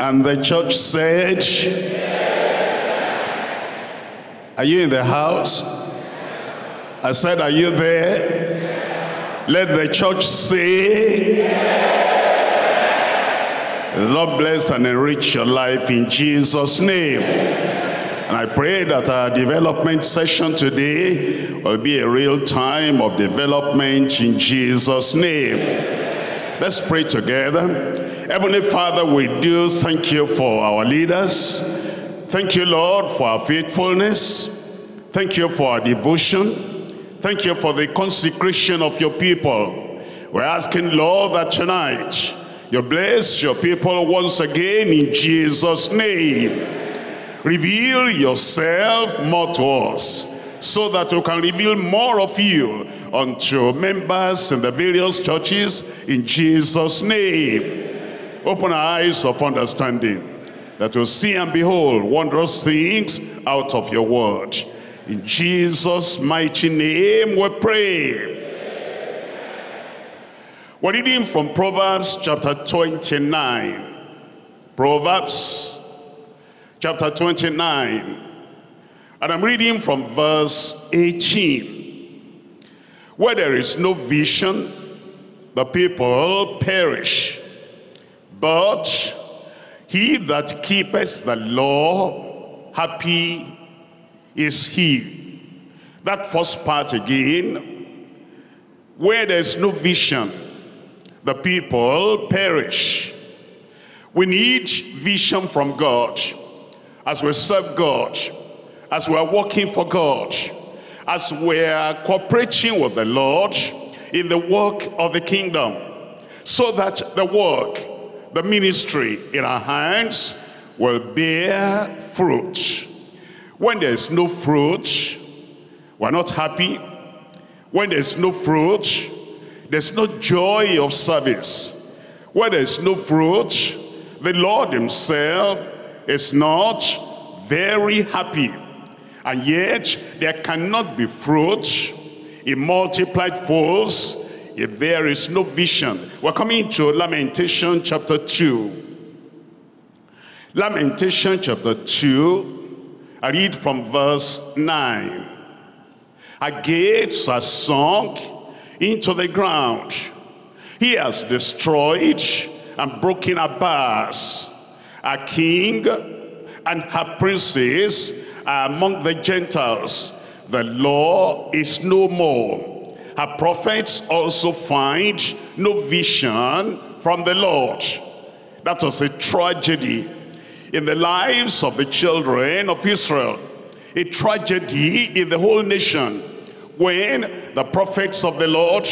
And the church said, Are you in the house? I said, Are you there? Let the church say, The Lord bless and enrich your life in Jesus' name. And I pray that our development session today will be a real time of development in Jesus' name. Let's pray together. Heavenly Father, we do thank you for our leaders. Thank you, Lord, for our faithfulness. Thank you for our devotion. Thank you for the consecration of your people. We're asking, Lord, that tonight you bless your people once again in Jesus' name. Reveal yourself more to us so that we can reveal more of you unto members in the various churches in Jesus' name. Open our eyes of understanding that we'll see and behold wondrous things out of your word. In Jesus' mighty name we pray. We're reading from Proverbs chapter 29. Proverbs chapter 29. And I'm reading from verse 18. Where there is no vision, the people perish. But he that keepeth the law, happy is he. That first part again, where there's no vision, the people perish. We need vision from God as we serve God, as we are working for God, as we are cooperating with the Lord in the work of the kingdom, so that the work the ministry in our hands will bear fruit. When there's no fruit, we're not happy. When there's no fruit, there's no joy of service. When there's no fruit, the Lord himself is not very happy. And yet, there cannot be fruit in multiplied folds if there is no vision. We're coming to Lamentation chapter 2. Lamentation chapter 2, I read from verse 9. Our gates are sunk into the ground. He has destroyed and broken our bars. Our king and her princes among the Gentiles. The law is no more her prophets also find no vision from the Lord. That was a tragedy in the lives of the children of Israel. A tragedy in the whole nation when the prophets of the Lord,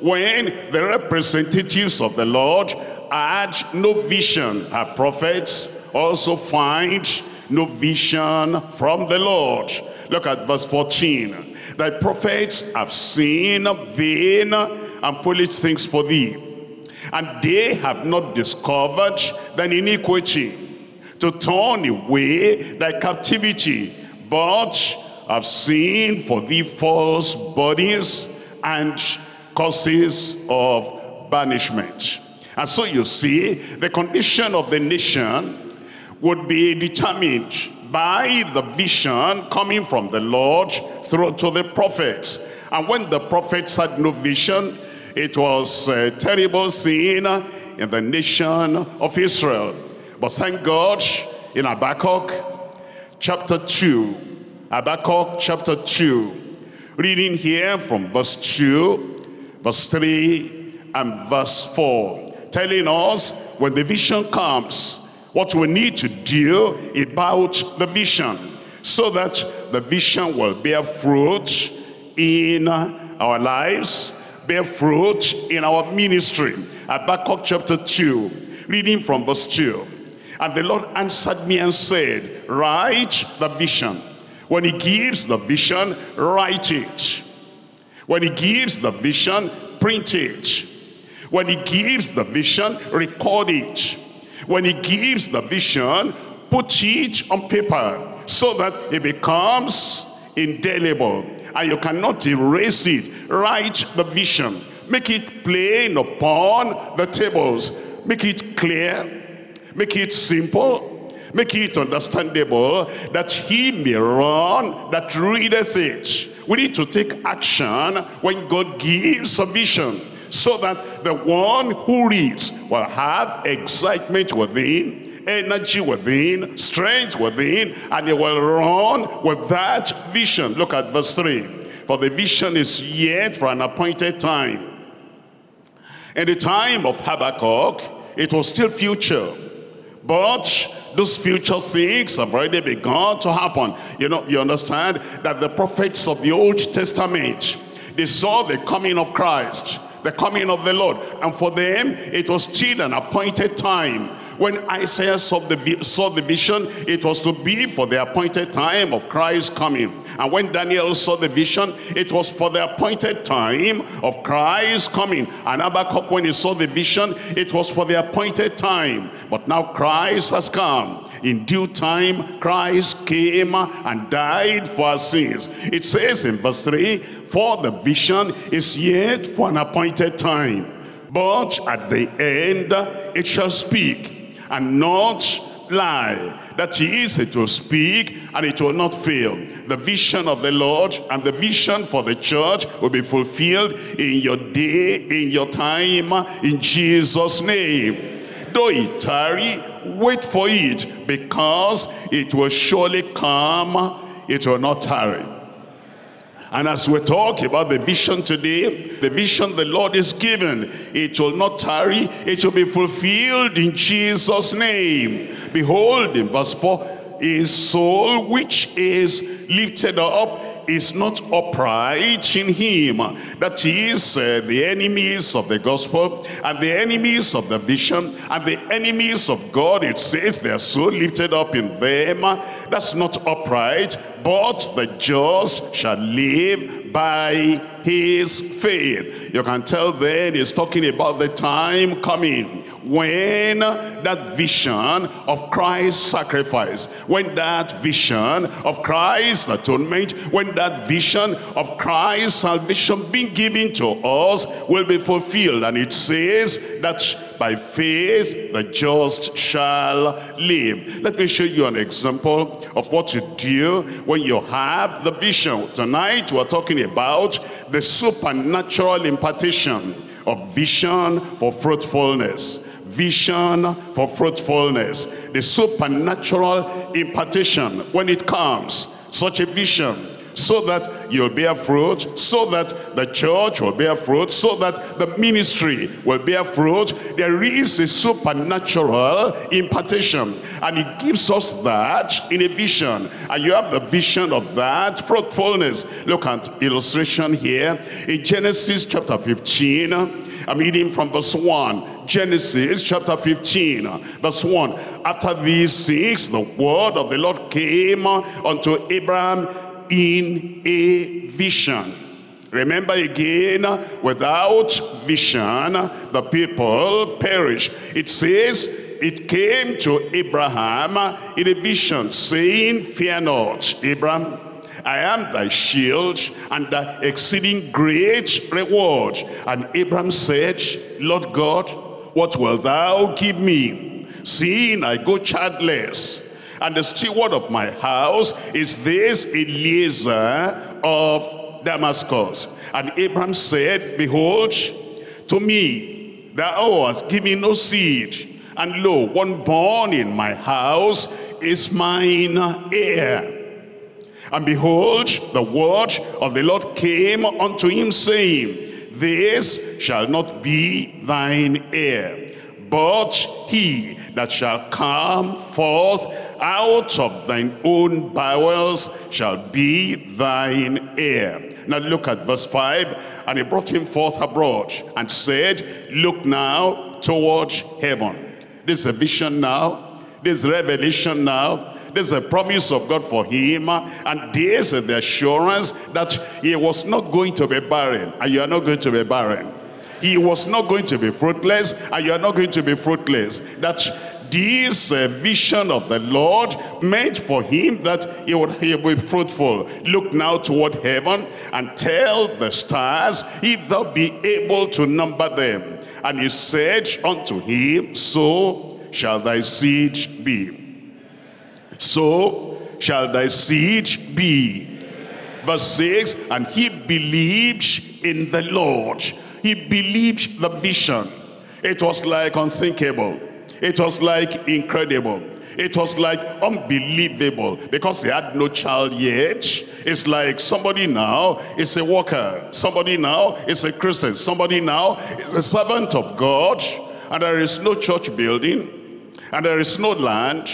when the representatives of the Lord had no vision. Her prophets also find no vision from the Lord. Look at verse 14 thy prophets have seen vain and foolish things for thee. And they have not discovered thine iniquity to turn away thy captivity, but have seen for thee false bodies and causes of banishment. And so you see, the condition of the nation would be determined by the vision coming from the Lord through to the prophets. And when the prophets had no vision, it was a terrible scene in the nation of Israel. But thank God in Habakkuk chapter 2, Habakkuk chapter 2, reading here from verse 2, verse 3, and verse 4, telling us when the vision comes, what we need to do about the vision so that the vision will bear fruit in our lives, bear fruit in our ministry. Habakkuk chapter 2, reading from verse 2. And the Lord answered me and said, write the vision. When he gives the vision, write it. When he gives the vision, print it. When he gives the vision, record it. When he gives the vision, put it on paper so that it becomes indelible and you cannot erase it. Write the vision. Make it plain upon the tables. Make it clear. Make it simple. Make it understandable that he may run that readeth it. We need to take action when God gives a vision so that the one who reads will have excitement within, energy within, strength within, and he will run with that vision. Look at verse 3. For the vision is yet for an appointed time. In the time of Habakkuk, it was still future. But those future things have already begun to happen. You know, you understand that the prophets of the Old Testament, they saw the coming of Christ, the coming of the Lord. And for them, it was still an appointed time. When Isaiah saw the, saw the vision, it was to be for the appointed time of Christ's coming. And when Daniel saw the vision, it was for the appointed time of Christ's coming. And Habakkuk, when he saw the vision, it was for the appointed time. But now Christ has come. In due time, Christ came and died for our sins. It says in verse 3, For the vision is yet for an appointed time. But at the end, it shall speak and not lie. That is, it will speak and it will not fail. The vision of the Lord and the vision for the church will be fulfilled in your day, in your time, in Jesus' name. Though it tarry, wait for it, because it will surely come, it will not tarry. And as we talk about the vision today, the vision the Lord is given, it will not tarry, it will be fulfilled in Jesus' name. Behold, in verse 4, a soul which is lifted up is not upright in him. That is uh, the enemies of the gospel and the enemies of the vision and the enemies of God. It says they are so lifted up in them. That's not upright, but the just shall live by his faith. You can tell then he's talking about the time coming when that vision of Christ's sacrifice, when that vision of Christ's atonement, when that vision of Christ's salvation being given to us will be fulfilled. And it says that by faith the just shall live. Let me show you an example of what to do when you have the vision. Tonight we're talking about the supernatural impartation of vision for fruitfulness vision for fruitfulness. The supernatural impartation when it comes, such a vision so that you'll bear fruit, so that the church will bear fruit, so that the ministry will bear fruit. There is a supernatural impartation, and it gives us that in a vision. And you have the vision of that fruitfulness. Look at illustration here in Genesis chapter 15. I'm reading from verse 1. Genesis chapter 15, verse 1. After these things, the word of the Lord came unto Abraham in a vision. Remember again, without vision, the people perish. It says, it came to Abraham in a vision, saying, Fear not, Abraham, I am thy shield and thy exceeding great reward. And Abraham said, Lord God, what wilt thou give me? Seeing I go childless, and the steward of my house is this Eliezer of Damascus. And Abraham said, Behold, to me thou hast given no seed, and lo, one born in my house is mine heir. And behold, the word of the Lord came unto him, saying, this shall not be thine heir, but he that shall come forth out of thine own bowels shall be thine heir. Now look at verse 5. And he brought him forth abroad and said, Look now toward heaven. This is a vision now. This is revelation now this is a promise of God for him. And this is the assurance that he was not going to be barren. And you are not going to be barren. He was not going to be fruitless. And you are not going to be fruitless. That this uh, vision of the Lord meant for him that he would, he would be fruitful. Look now toward heaven and tell the stars if thou be able to number them. And he said unto him, So shall thy seed be. So shall thy seed be. Verse 6, and he believed in the Lord. He believed the vision. It was like unthinkable. It was like incredible. It was like unbelievable because he had no child yet. It's like somebody now is a worker. Somebody now is a Christian. Somebody now is a servant of God. And there is no church building. And there is no land.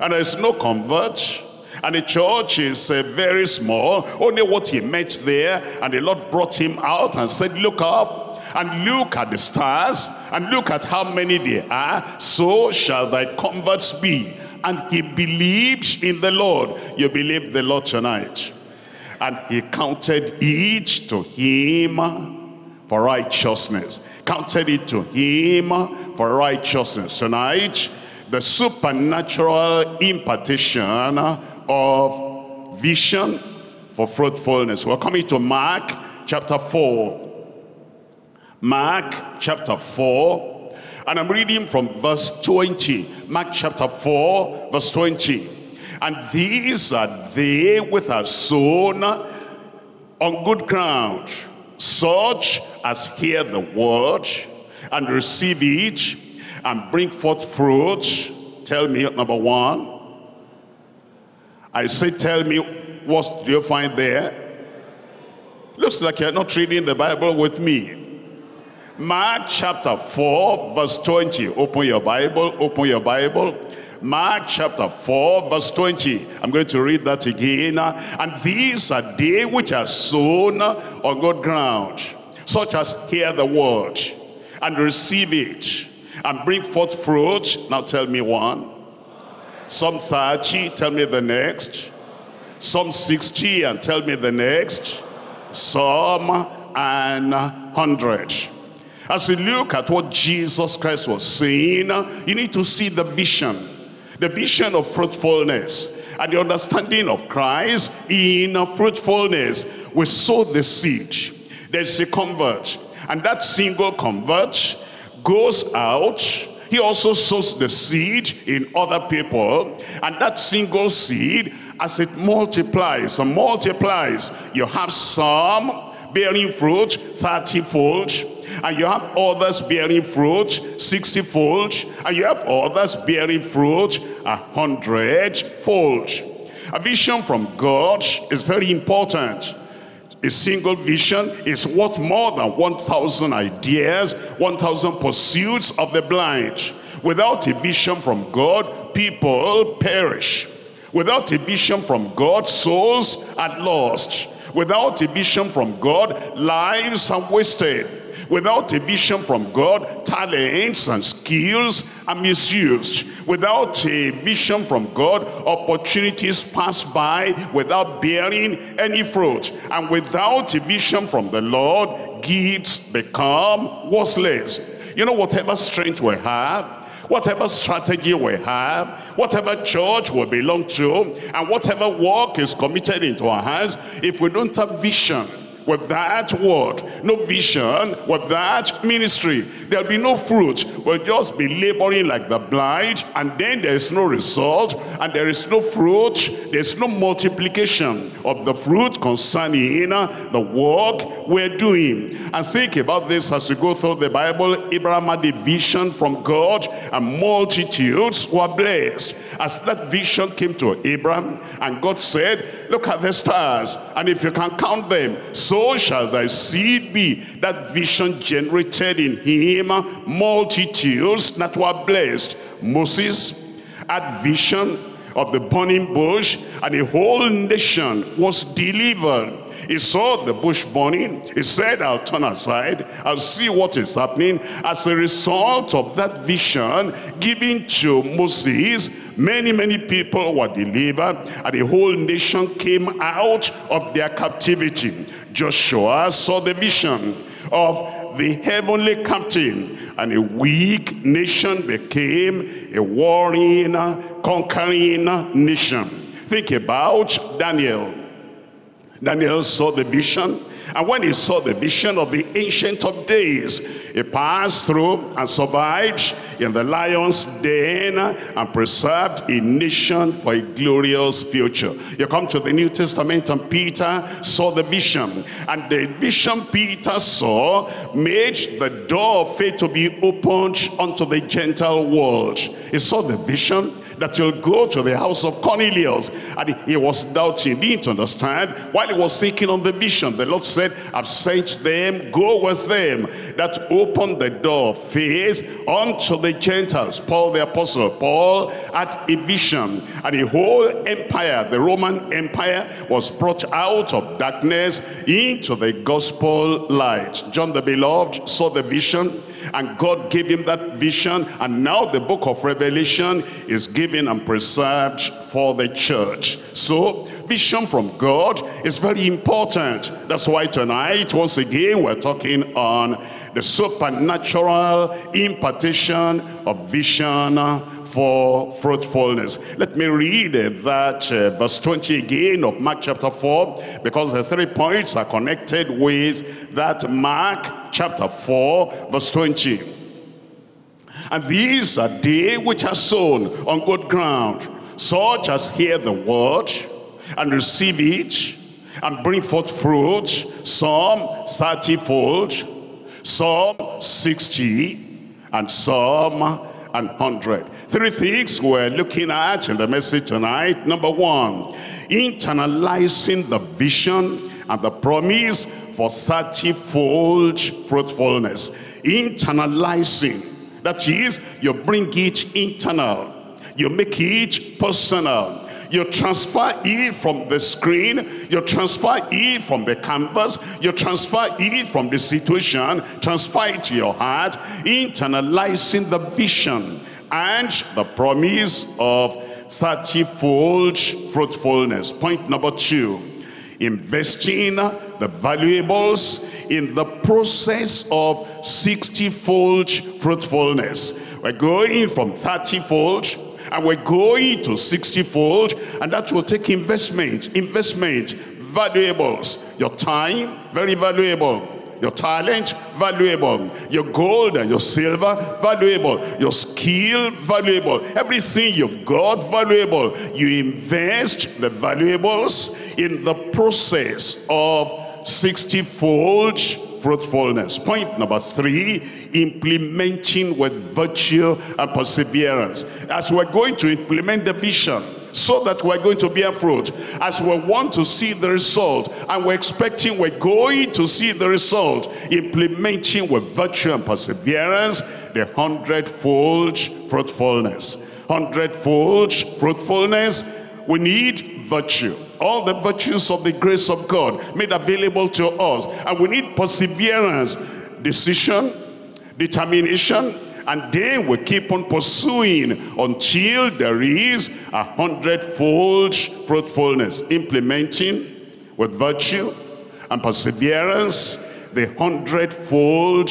And there is no convert. And the church is uh, very small. Only what he met there. And the Lord brought him out and said, look up and look at the stars and look at how many there are so shall thy converts be and he believed in the Lord you believe the Lord tonight and he counted it to him for righteousness counted it to him for righteousness tonight the supernatural impartation of vision for fruitfulness we're coming to Mark chapter 4 Mark chapter 4, and I'm reading from verse 20. Mark chapter 4, verse 20. And these are they which are sown on good ground, such as hear the word and receive it and bring forth fruit. Tell me, number one. I say, tell me, what do you find there? Looks like you're not reading the Bible with me. Mark chapter 4 verse 20. Open your Bible, open your Bible. Mark chapter 4 verse 20. I'm going to read that again. And these are they which are sown on good ground, such as hear the word and receive it and bring forth fruit. Now tell me one. Some 30, tell me the next. Some 60 and tell me the next. Some and 100. As you look at what Jesus Christ was saying, you need to see the vision. The vision of fruitfulness and the understanding of Christ in fruitfulness. We sow the seed. There's a convert. And that single convert goes out. He also sows the seed in other people. And that single seed, as it multiplies and multiplies, you have some bearing fruit 30 fold and you have others bearing fruit 60 fold and you have others bearing fruit a hundred fold a vision from God is very important a single vision is worth more than 1,000 ideas 1,000 pursuits of the blind. Without a vision from God people perish. Without a vision from God souls are lost. Without a vision from God, lives are wasted. Without a vision from God, talents and skills are misused. Without a vision from God, opportunities pass by without bearing any fruit. And without a vision from the Lord, gifts become worthless. You know, whatever strength we have, whatever strategy we have, whatever church we belong to, and whatever work is committed into our hands, if we don't have vision, with that work, no vision, with that ministry, there'll be no fruit. We'll just be laboring like the blind, and then there's no result, and there is no fruit, there's no multiplication of the fruit concerning the work we're doing. And think about this as you go through the Bible. Abraham had a vision from God, and multitudes were blessed. As that vision came to Abraham, and God said, look at the stars, and if you can count them, so shall thy seed be. That vision generated in him multitudes that were blessed. Moses had vision of the burning bush, and a whole nation was delivered he saw the bush burning. He said, I'll turn aside. I'll see what is happening. As a result of that vision given to Moses, many, many people were delivered and the whole nation came out of their captivity. Joshua saw the vision of the heavenly captain and a weak nation became a warring, conquering nation. Think about Daniel Daniel saw the vision and when he saw the vision of the Ancient of Days, he passed through and survived in the lion's den and preserved a nation for a glorious future. You come to the New Testament and Peter saw the vision. And the vision Peter saw made the door of faith to be opened unto the Gentile world. He saw the vision that you'll go to the house of Cornelius. And he was doubting, didn't understand. While he was thinking on the vision, the Lord said, I've sent them, go with them. That open the door faith unto the Gentiles. Paul the apostle, Paul had a vision. And the whole empire, the Roman Empire, was brought out of darkness into the gospel light. John the beloved saw the vision and God gave him that vision. And now the book of Revelation is given and preserved for the church. So vision from God is very important. That's why tonight once again we're talking on the supernatural impartation of vision for fruitfulness. Let me read that uh, verse 20 again of Mark chapter 4 because the three points are connected with that Mark chapter 4 verse 20. And these are they which are sown on good ground, such as hear the word and receive it and bring forth fruit, some 30-fold, some 60, and some and 100. Three things we're looking at in the message tonight. Number one, internalizing the vision and the promise for 30-fold fruitfulness. Internalizing. That is, you bring it internal. You make it personal you transfer it from the screen, you transfer it from the canvas, you transfer it from the situation, transfer it to your heart, internalizing the vision and the promise of 30-fold fruitfulness. Point number two, investing the valuables in the process of 60-fold fruitfulness. We're going from 30-fold and we're going to 60 fold and that will take investment investment valuables your time very valuable your talent valuable. Your gold and your silver valuable. Your skill valuable. Everything you've got valuable. You invest the valuables in the process of 60 fold fruitfulness. Point number three implementing with virtue and perseverance. As we're going to implement the vision, so that we're going to bear fruit. As we want to see the result and we're expecting we're going to see the result implementing with virtue and perseverance the hundredfold fruitfulness. Hundredfold fruitfulness we need virtue. All the virtues of the grace of God made available to us and we need perseverance decision determination, and they will keep on pursuing until there is a hundredfold fruitfulness, implementing with virtue and perseverance the hundredfold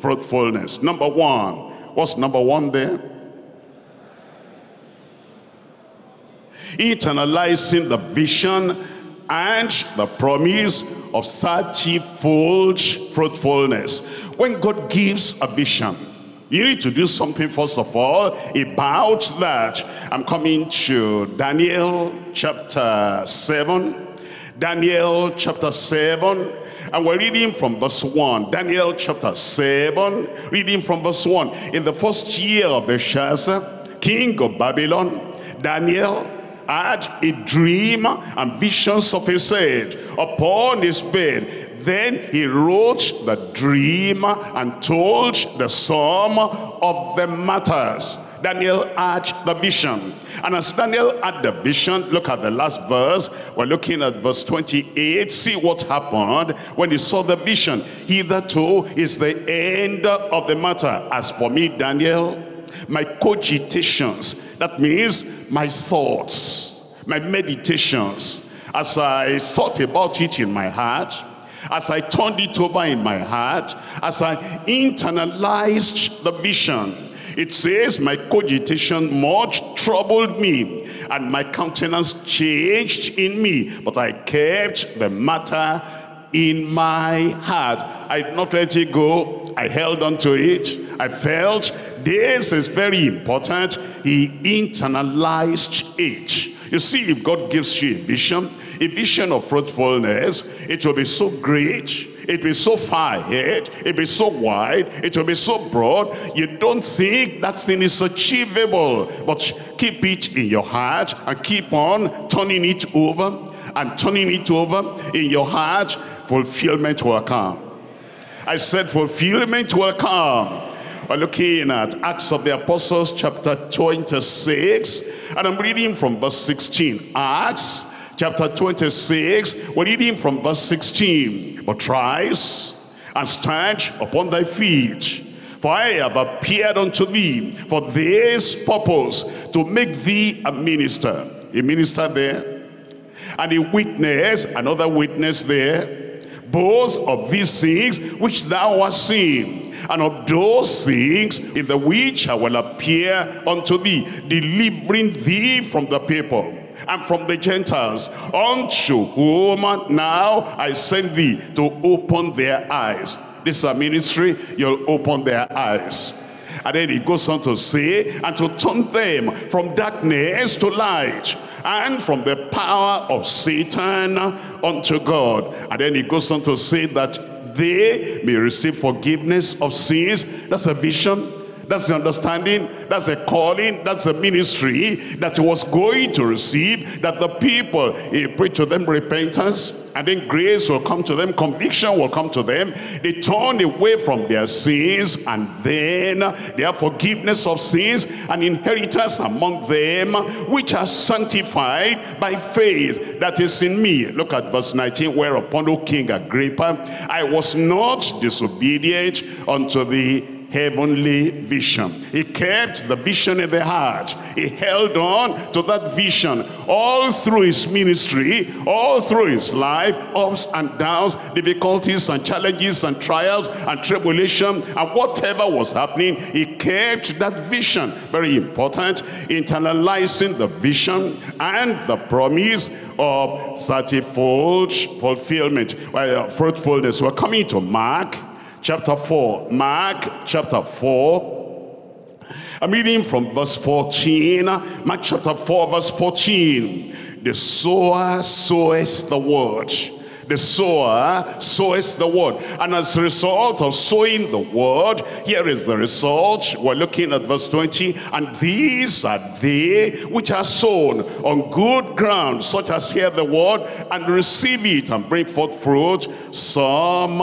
fruitfulness. Number one, what's number one there? Internalizing the vision and the promise of 30-fold fruitfulness when God gives a vision, you need to do something first of all about that. I'm coming to Daniel chapter 7. Daniel chapter 7. And we're reading from verse 1. Daniel chapter 7, reading from verse 1. In the first year of Belshazzar, king of Babylon, Daniel had a dream and visions of his head upon his bed then he wrote the dream and told the sum of the matters. Daniel had the vision. And as Daniel had the vision, look at the last verse. We're looking at verse 28. See what happened when he saw the vision. Hitherto is the end of the matter. As for me, Daniel, my cogitations, that means my thoughts, my meditations, as I thought about it in my heart, as I turned it over in my heart, as I internalized the vision, It says, my cogitation much troubled me, and my countenance changed in me, but I kept the matter in my heart. I did not let it go. I held on to it. I felt this is very important. He internalized it. You see, if God gives you a vision, a vision of fruitfulness, it will be so great, it will be so far ahead, it will be so wide, it will be so broad, you don't think that thing is achievable. But keep it in your heart and keep on turning it over and turning it over in your heart, fulfillment will come. I said fulfillment will come. We're looking at Acts of the Apostles chapter 26 and I'm reading from verse 16. Acts chapter 26, we're reading from verse 16. But rise and stand upon thy feet. For I have appeared unto thee for this purpose, to make thee a minister. A minister there. And a witness, another witness there both of these things which thou hast seen, and of those things in the which I will appear unto thee, delivering thee from the people and from the Gentiles, unto whom now I send thee to open their eyes. This is a ministry, you'll open their eyes. And then he goes on to say, and to turn them from darkness to light, and from the power of Satan unto God. And then he goes on to say that they may receive forgiveness of sins. That's a vision. That's the understanding. That's the calling. That's the ministry that he was going to receive. That the people, he preached to them repentance. And then grace will come to them. Conviction will come to them. They turn away from their sins. And then they have forgiveness of sins. And inheritance among them which are sanctified by faith that is in me. Look at verse 19. Whereupon, O King Agrippa, I was not disobedient unto the heavenly vision. He kept the vision in the heart. He held on to that vision all through his ministry, all through his life, ups and downs, difficulties and challenges and trials and tribulation and whatever was happening, he kept that vision. Very important, internalizing the vision and the promise of thirty-fold fulfillment, well, fruitfulness. We're coming to Mark chapter 4. Mark chapter 4. I'm reading from verse 14. Mark chapter 4 verse 14. The sower soweth the word. The sower sows the word. And as a result of sowing the word, here is the result. We're looking at verse 20. And these are they which are sown on good ground, such as hear the word and receive it and bring forth fruit. Some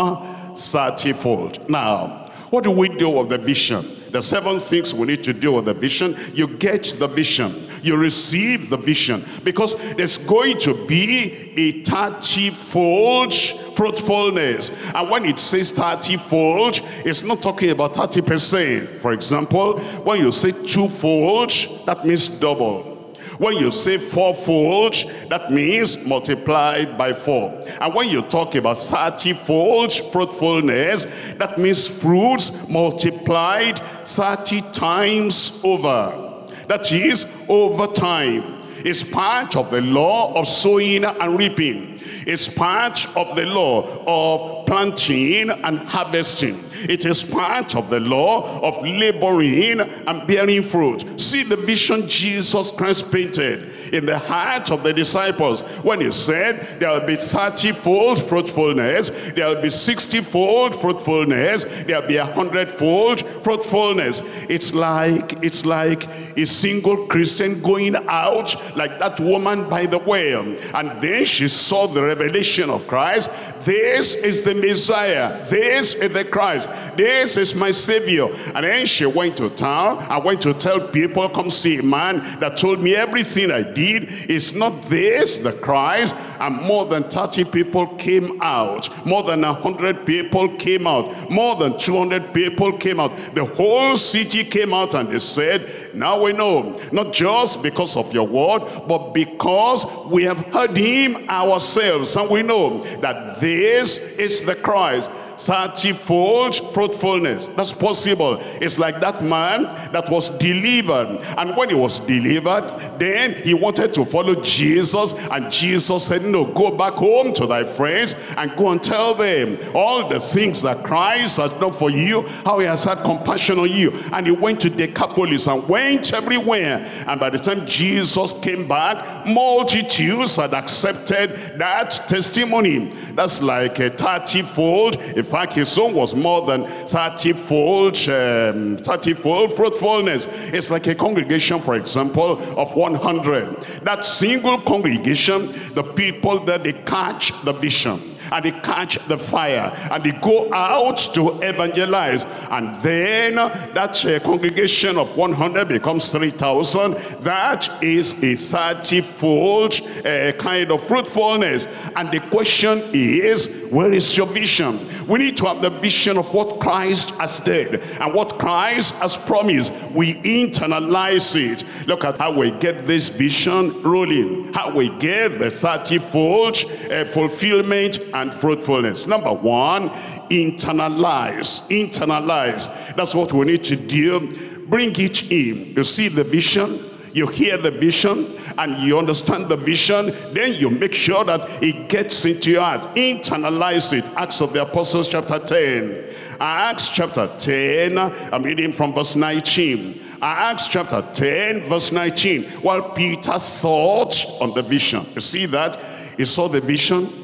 thirtyfold. Now, what do we do with the vision? The seven things we need to do with the vision. You get the vision. You receive the vision. Because there's going to be a thirty-fold fruitfulness. And when it says thirty-fold, it's not talking about 30%. For example, when you say two-fold, that means double. When you say fourfold, that means multiplied by four. And when you talk about thirty-fold fruitfulness, that means fruits multiplied 30 times over. That is, over time. It's part of the law of sowing and reaping. It's part of the law of planting and harvesting. It is part of the law of laboring and bearing fruit. See the vision Jesus Christ painted in the heart of the disciples when he said there will be 30-fold fruitfulness, there will be 60-fold fruitfulness, there will be a hundred-fold fruitfulness. It's like, it's like a single Christian going out like that woman by the well. And then she saw the revelation of Christ. This is the Messiah. This is the Christ. This is my Savior. And then she went to town. I went to tell people, come see a man that told me everything I did. Is not this the Christ? And more than 30 people came out. More than 100 people came out. More than 200 people came out. The whole city came out and they said, now we know, not just because of your word, but because we have heard him ourselves. And we know that this is the Christ. 30-fold fruitfulness. That's possible. It's like that man that was delivered. And when he was delivered, then he wanted to follow Jesus. And Jesus said, no, go back home to thy friends and go and tell them all the things that Christ has done for you, how he has had compassion on you. And he went to Decapolis and went everywhere. And by the time Jesus came back, multitudes had accepted that testimony. That's like a 30-fold. In fact, his own was more than 30-fold, um, 30-fold fruitfulness. It's like a congregation, for example, of 100. That single congregation, the people that they catch the vision and they catch the fire and they go out to evangelize. And then that uh, congregation of 100 becomes 3,000 that is a 30-fold uh, kind of fruitfulness. And the question is where is your vision? We need to have the vision of what Christ has did and what Christ has promised. We internalize it. Look at how we get this vision rolling. How we get the 30-fold uh, fulfillment and fruitfulness. Number one, internalize, internalize. That's what we need to do. Bring it in. You see the vision, you hear the vision, and you understand the vision, then you make sure that it gets into your heart. Internalize it. Acts of the Apostles chapter 10. Acts chapter 10, I'm reading from verse 19. Acts chapter 10, verse 19. While Peter thought on the vision. You see that? He saw the vision,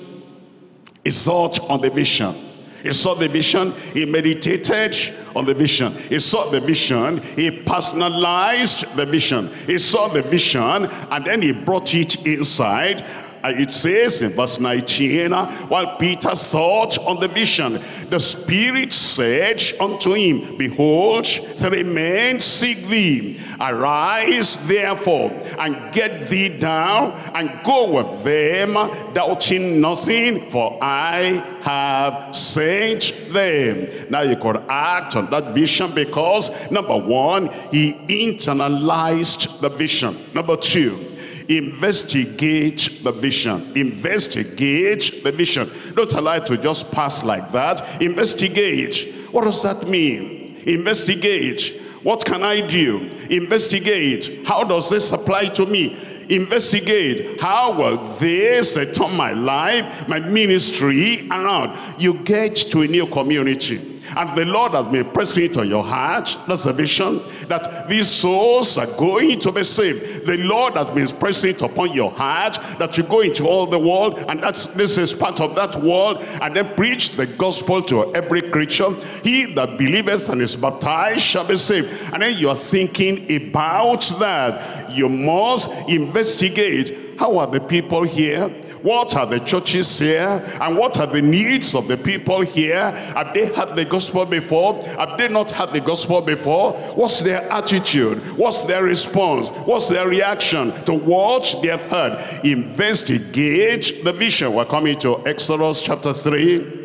he thought on the vision. He saw the vision, he meditated on the vision. He saw the vision, he personalized the vision. He saw the vision, and then he brought it inside it says in verse 19, while Peter thought on the vision, the Spirit said unto him, Behold, three men seek thee. Arise therefore, and get thee down, and go with them, doubting nothing, for I have sent them. Now you could act on that vision because, number one, he internalized the vision. Number two, investigate the vision. Investigate the vision. Don't allow it to just pass like that. Investigate. What does that mean? Investigate. What can i do? Investigate. How does this apply to me? Investigate. How will this turn my life my ministry around you get to a new community and the Lord has been pressing it on your heart. That's a vision. That these souls are going to be saved. The Lord has been pressing it upon your heart. That you go into all the world. And that's this is part of that world. And then preach the gospel to every creature. He that believeth and is baptized shall be saved. And then you are thinking about that. You must investigate. How are the people here? What are the churches here? And what are the needs of the people here? Have they had the gospel before? Have they not had the gospel before? What's their attitude? What's their response? What's their reaction to what they have heard? Investigate the vision. We're coming to Exodus chapter 3.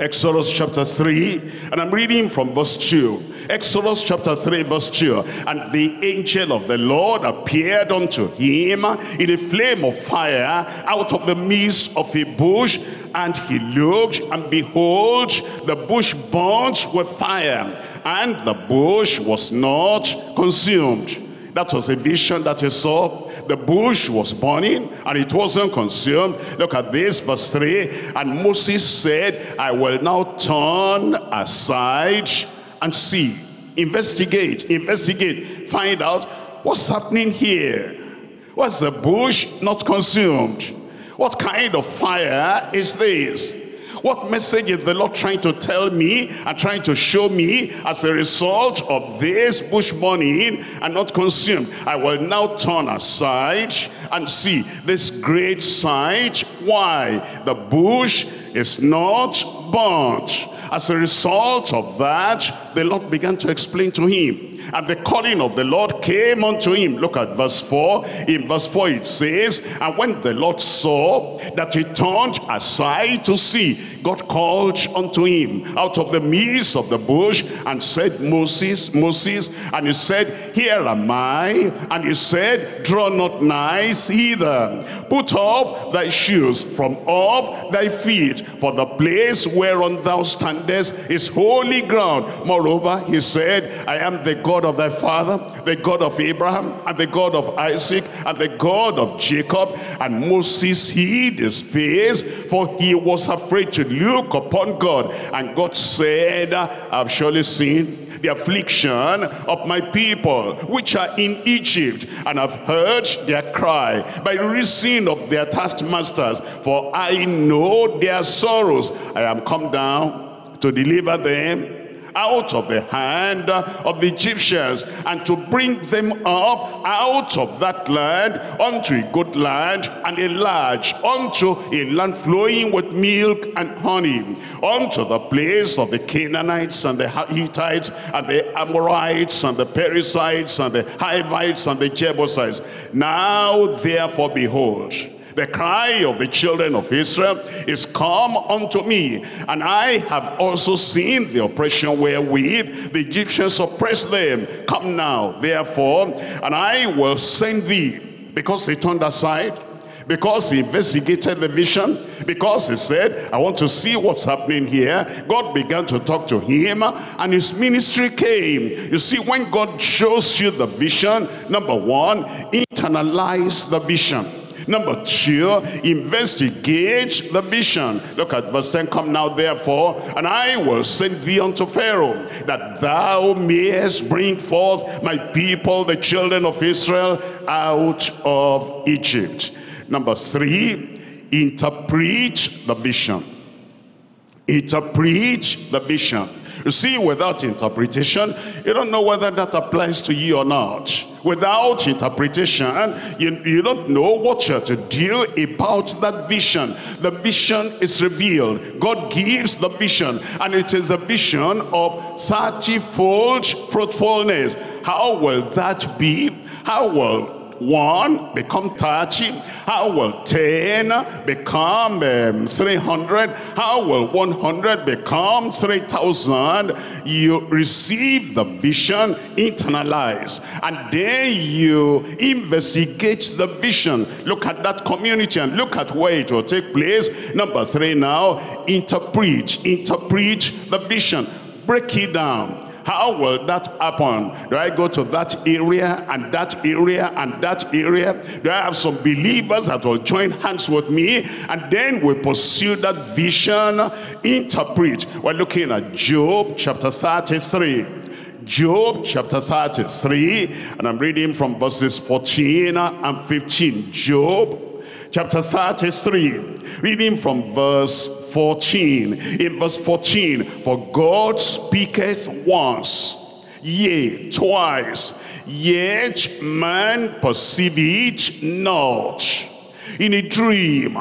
Exodus chapter 3, and I'm reading from verse 2. Exodus chapter 3 verse 2. And the angel of the Lord appeared unto him in a flame of fire out of the midst of a bush. And he looked, and behold, the bush burnt with fire, and the bush was not consumed. That was a vision that he saw the bush was burning and it wasn't consumed. Look at this, verse 3. And Moses said, I will now turn aside and see. Investigate, investigate, find out what's happening here. What's the bush not consumed? What kind of fire is this? What message is the Lord trying to tell me and trying to show me as a result of this bush burning and not consumed? I will now turn aside and see this great sight. Why? The bush is not burnt. As a result of that, the Lord began to explain to him And the calling of the Lord came unto him. Look at verse 4. In verse 4 it says, And when the Lord saw that he turned aside to see, God called unto him out of the midst of the bush and said, Moses, Moses. And he said, Here am I. And he said, Draw not nigh hither. Put off thy shoes from off thy feet, for the place whereon thou standest is holy ground. Moreover, he said, I am the God of thy father, the God of Abraham, and the God of Isaac, and the God of Jacob. And Moses hid his face, for he was afraid to look upon God. And God said, I've surely seen the affliction of my people which are in Egypt and have heard their cry by reason of their taskmasters for I know their sorrows I am come down to deliver them out of the hand of the Egyptians and to bring them up out of that land unto a good land and a large, unto a land flowing with milk and honey, unto the place of the Canaanites and the Hittites and the Amorites and the Perizzites and the Hivites and the Jebusites. Now therefore behold, the cry of the children of Israel is come unto me, and I have also seen the oppression wherewith the Egyptians oppress them. Come now, therefore, and I will send thee, because they turned aside, because he investigated the vision, because he said, I want to see what's happening here. God began to talk to him and his ministry came. You see, when God shows you the vision, number one, internalize the vision. Number two, investigate the vision. Look at verse 10. Come now, therefore, and I will send thee unto Pharaoh, that thou mayest bring forth my people, the children of Israel, out of Egypt. Number three, interpret the vision. Interpret the vision. You see, without interpretation, you don't know whether that applies to you or not. Without interpretation, you, you don't know what you're to do about that vision. The vision is revealed. God gives the vision, and it is a vision of 30-fold fruitfulness. How will that be? How will one become 30? How will 10 become um, 300? How will 100 become 3,000? You receive the vision, internalize, and then you investigate the vision. Look at that community and look at where it will take place. Number three now, interpret, interpret the vision. Break it down how will that happen? Do I go to that area and that area and that area? Do I have some believers that will join hands with me? And then we pursue that vision, interpret. We're looking at Job chapter 33. Job chapter 33, and I'm reading from verses 14 and 15. Job chapter 33, reading from verse 14. In verse 14, for God speaketh once, yea, twice, yet man perceive it not. In a dream,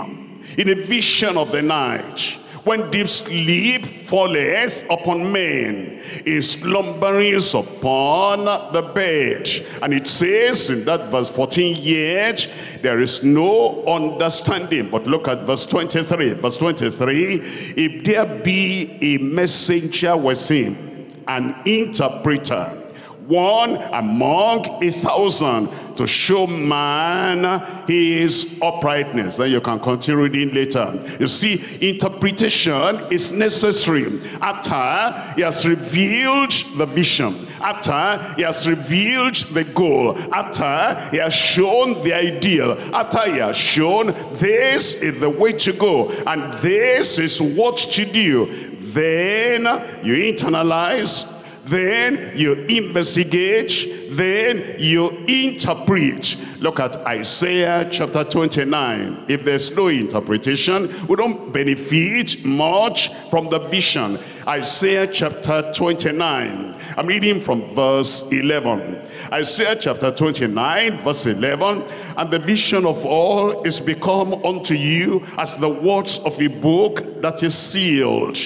in a vision of the night, when deep sleep falleth upon men, is slumberings upon the bed. And it says in that verse 14, yet there is no understanding. But look at verse 23. Verse 23, if there be a messenger with him, an interpreter, one among a thousand to show man his uprightness. Then you can continue reading later. You see, interpretation is necessary. After he has revealed the vision, after he has revealed the goal, after he has shown the ideal, after he has shown this is the way to go, and this is what to do, then you internalize then you investigate, then you interpret. Look at Isaiah chapter 29. If there's no interpretation, we don't benefit much from the vision. Isaiah chapter 29. I'm reading from verse 11. Isaiah chapter 29 verse 11 and the vision of all is become unto you as the words of a book that is sealed.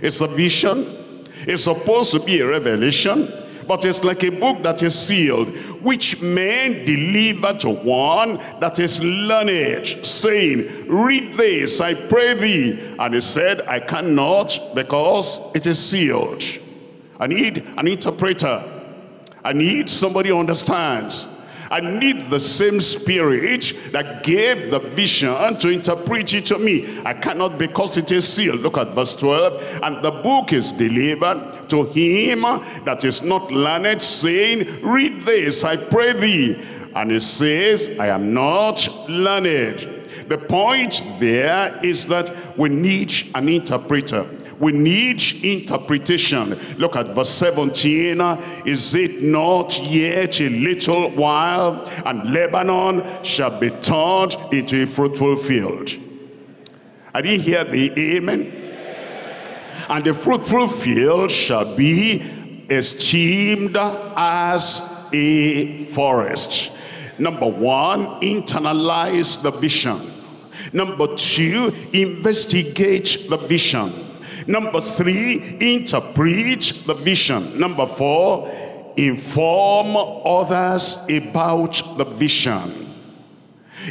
It's a vision it's supposed to be a revelation, but it's like a book that is sealed, which men deliver to one that is learned, saying, Read this, I pray thee. And he said, I cannot because it is sealed. I need an interpreter. I need somebody who understands. I need the same spirit that gave the vision to interpret it to me. I cannot because it is sealed. Look at verse 12. And the book is delivered to him that is not learned, saying, Read this, I pray thee. And he says, I am not learned. The point there is that we need an interpreter we need interpretation. Look at verse 17. Is it not yet a little while and Lebanon shall be turned into a fruitful field? I didn't hear the amen. And the fruitful field shall be esteemed as a forest. Number one, internalize the vision. Number two, investigate the vision. Number three, interpret the vision. Number four, inform others about the vision.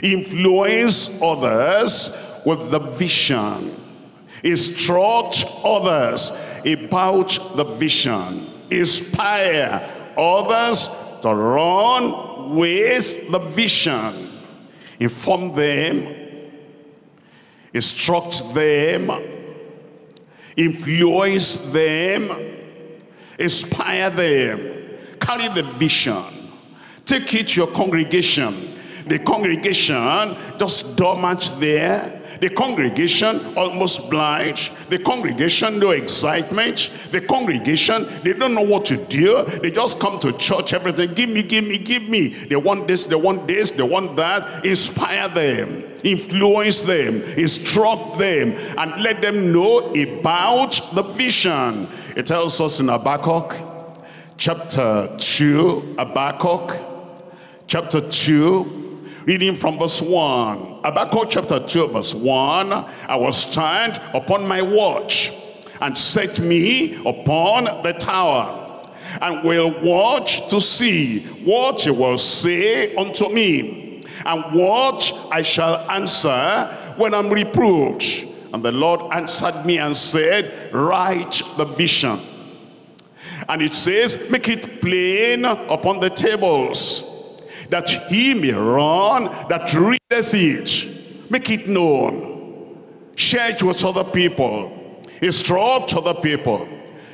Influence others with the vision. Instruct others about the vision. Inspire others to run with the vision. Inform them. Instruct them influence them, inspire them, carry the vision, take it to your congregation. The congregation just dormant there. The congregation almost blind. The congregation no excitement. The congregation, they don't know what to do. They just come to church, everything. Give me, give me, give me. They want this, they want this, they want that. Inspire them influence them, instruct them, and let them know about the vision. It tells us in Habakkuk chapter 2, Habakkuk chapter 2, reading from verse 1. Habakkuk chapter 2 verse 1, I will stand upon my watch and set me upon the tower and will watch to see what he will say unto me and what I shall answer when I'm reproved. And the Lord answered me and said, write the vision. And it says, make it plain upon the tables, that he may run that readeth it. Make it known. Share it with other people. Instruct other people.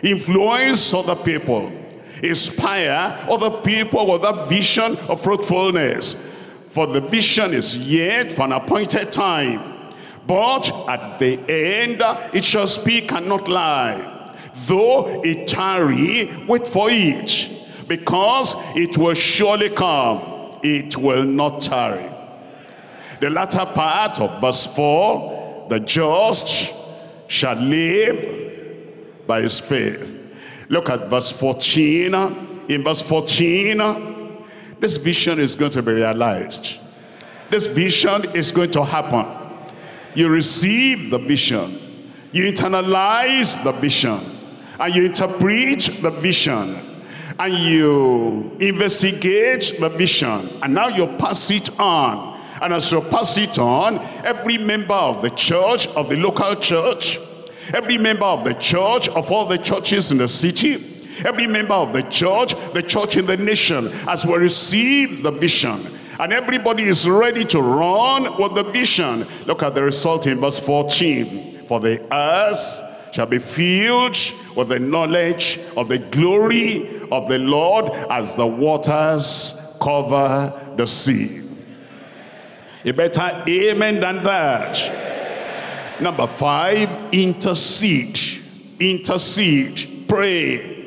Influence other people. Inspire other people with that vision of fruitfulness for the vision is yet for an appointed time. But at the end, it shall speak and not lie. Though it tarry, wait for it, because it will surely come. It will not tarry. The latter part of verse 4, the just shall live by his faith. Look at verse 14. In verse 14, this vision is going to be realized. This vision is going to happen. You receive the vision. You internalize the vision. And you interpret the vision. And you investigate the vision. And now you pass it on. And as you pass it on, every member of the church, of the local church, every member of the church, of all the churches in the city, Every member of the church, the church in the nation, as we receive the vision. And everybody is ready to run with the vision. Look at the result in verse 14. For the earth shall be filled with the knowledge of the glory of the Lord as the waters cover the sea. A better amen than that. Number five, intercede. Intercede. Pray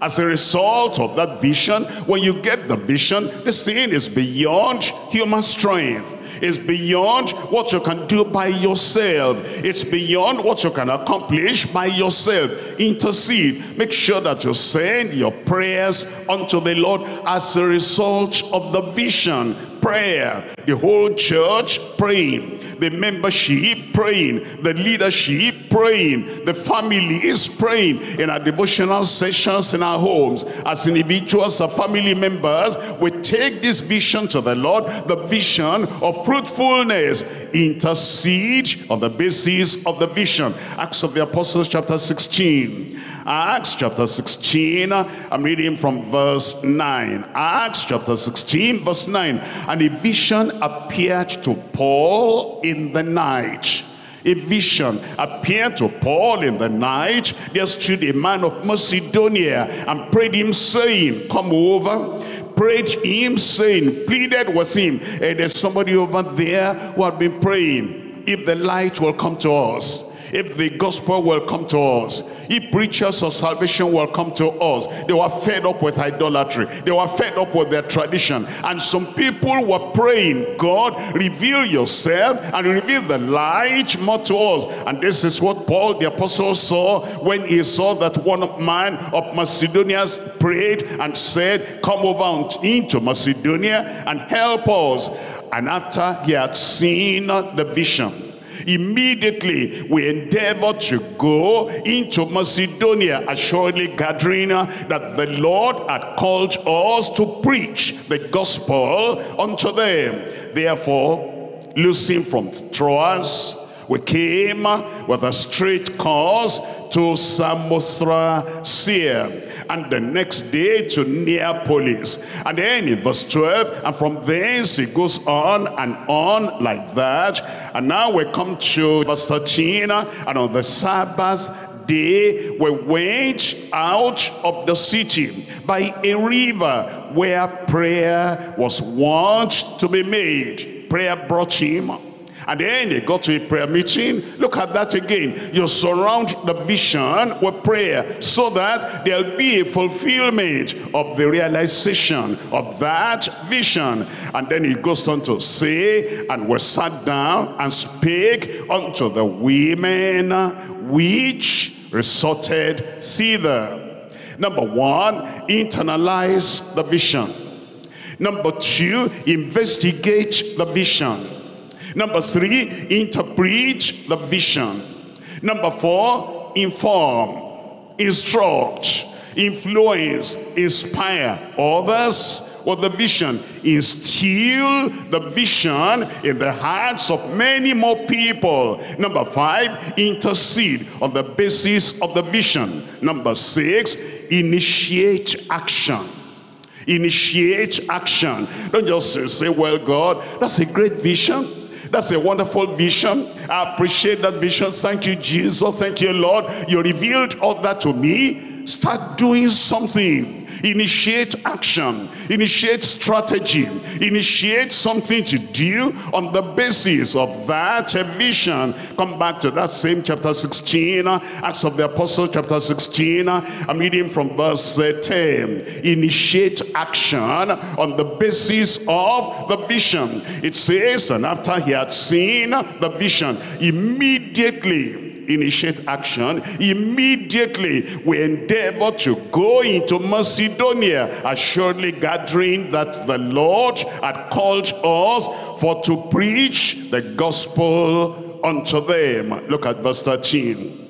as a result of that vision, when you get the vision, this thing is beyond human strength. It's beyond what you can do by yourself. It's beyond what you can accomplish by yourself. Intercede. Make sure that you send your prayers unto the Lord as a result of the vision. prayer. The whole church praying. The membership praying. The leadership praying. The family is praying. In our devotional sessions in our homes, as individuals or family members, we take this vision to the Lord, the vision of fruitfulness. Intercede on the basis of the vision. Acts of the Apostles chapter 16. Acts chapter 16, I'm reading from verse 9. Acts chapter 16, verse 9. And a vision appeared to Paul in the night. A vision appeared to Paul in the night. There stood a man of Macedonia and prayed him, saying, Come over prayed him saying pleaded with him and there's somebody over there who had been praying if the light will come to us if the gospel will come to us, if preachers of salvation will come to us, they were fed up with idolatry. They were fed up with their tradition. And some people were praying, God, reveal yourself and reveal the light more to us. And this is what Paul the apostle saw when he saw that one man of Macedonia prayed and said, come over into Macedonia and help us. And after he had seen the vision, Immediately we endeavored to go into Macedonia, assuredly gathering that the Lord had called us to preach the gospel unto them. Therefore, loosing from Troas, we came with a straight course to Samothracia and the next day to Neapolis. And then in verse 12, and from thence he goes on and on like that. And now we come to verse 13, and on the Sabbath day we went out of the city by a river where prayer was wont to be made. Prayer brought him and then they got to a prayer meeting. Look at that again. You surround the vision with prayer so that there'll be a fulfillment of the realization of that vision. And then he goes on to say, and we sat down and spake unto the women which resorted thither. Number one, internalize the vision. Number two, investigate the vision. Number three, interpret the vision. Number four, inform, instruct, influence, inspire others with the vision. Instill the vision in the hearts of many more people. Number five, intercede on the basis of the vision. Number six, initiate action initiate action don't just say well god that's a great vision that's a wonderful vision. I appreciate that vision. Thank you, Jesus. Thank you, Lord. You revealed all that to me. Start doing something initiate action, initiate strategy, initiate something to do on the basis of that vision. Come back to that same chapter 16, Acts of the Apostle chapter 16. I'm reading from verse 10. Initiate action on the basis of the vision. It says, and after he had seen the vision, immediately initiate action, immediately we endeavor to go into Macedonia, assuredly gathering that the Lord had called us for to preach the gospel unto them. Look at verse 13.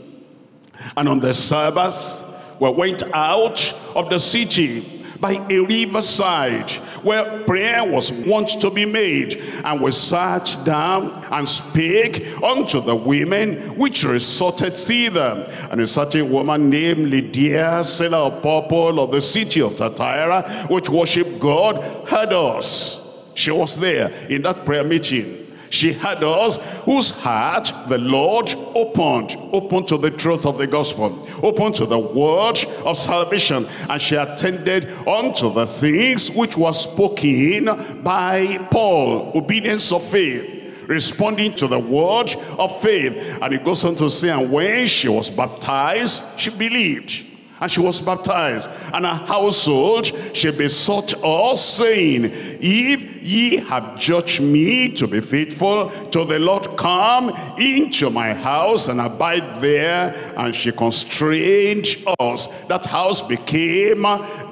And on the Sabbath, we went out of the city by a riverside where prayer was wont to be made. And we sat down and spake unto the women which resorted thither. And a certain woman named Lydia, seller of purple of the city of Thyatira, which worshiped God, heard us. She was there in that prayer meeting. She had us whose heart the Lord opened, open to the truth of the gospel, open to the word of salvation. And she attended unto the things which were spoken by Paul, obedience of faith responding to the word of faith. And it goes on to say, and when she was baptized, she believed and she was baptized and her household she besought us saying if ye have judged me to be faithful to the lord come into my house and abide there and she constrained us that house became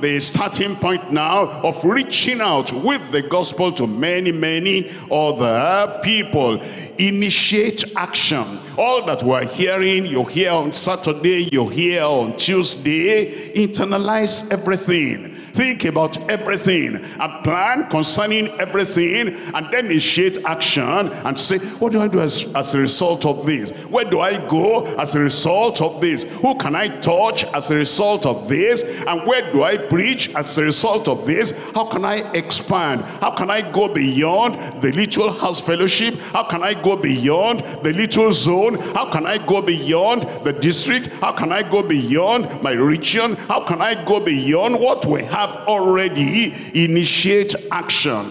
the starting point now of reaching out with the gospel to many, many other people. Initiate action. All that we're hearing, you hear on Saturday, you hear on Tuesday, internalize everything think about everything and plan concerning everything and then initiate action and say what do I do as, as a result of this? Where do I go as a result of this? Who can I touch as a result of this? And where do I preach as a result of this? How can I expand? How can I go beyond the little house fellowship? How can I go beyond the little zone? How can I go beyond the district? How can I go beyond my region? How can I go beyond what we have have already initiate action.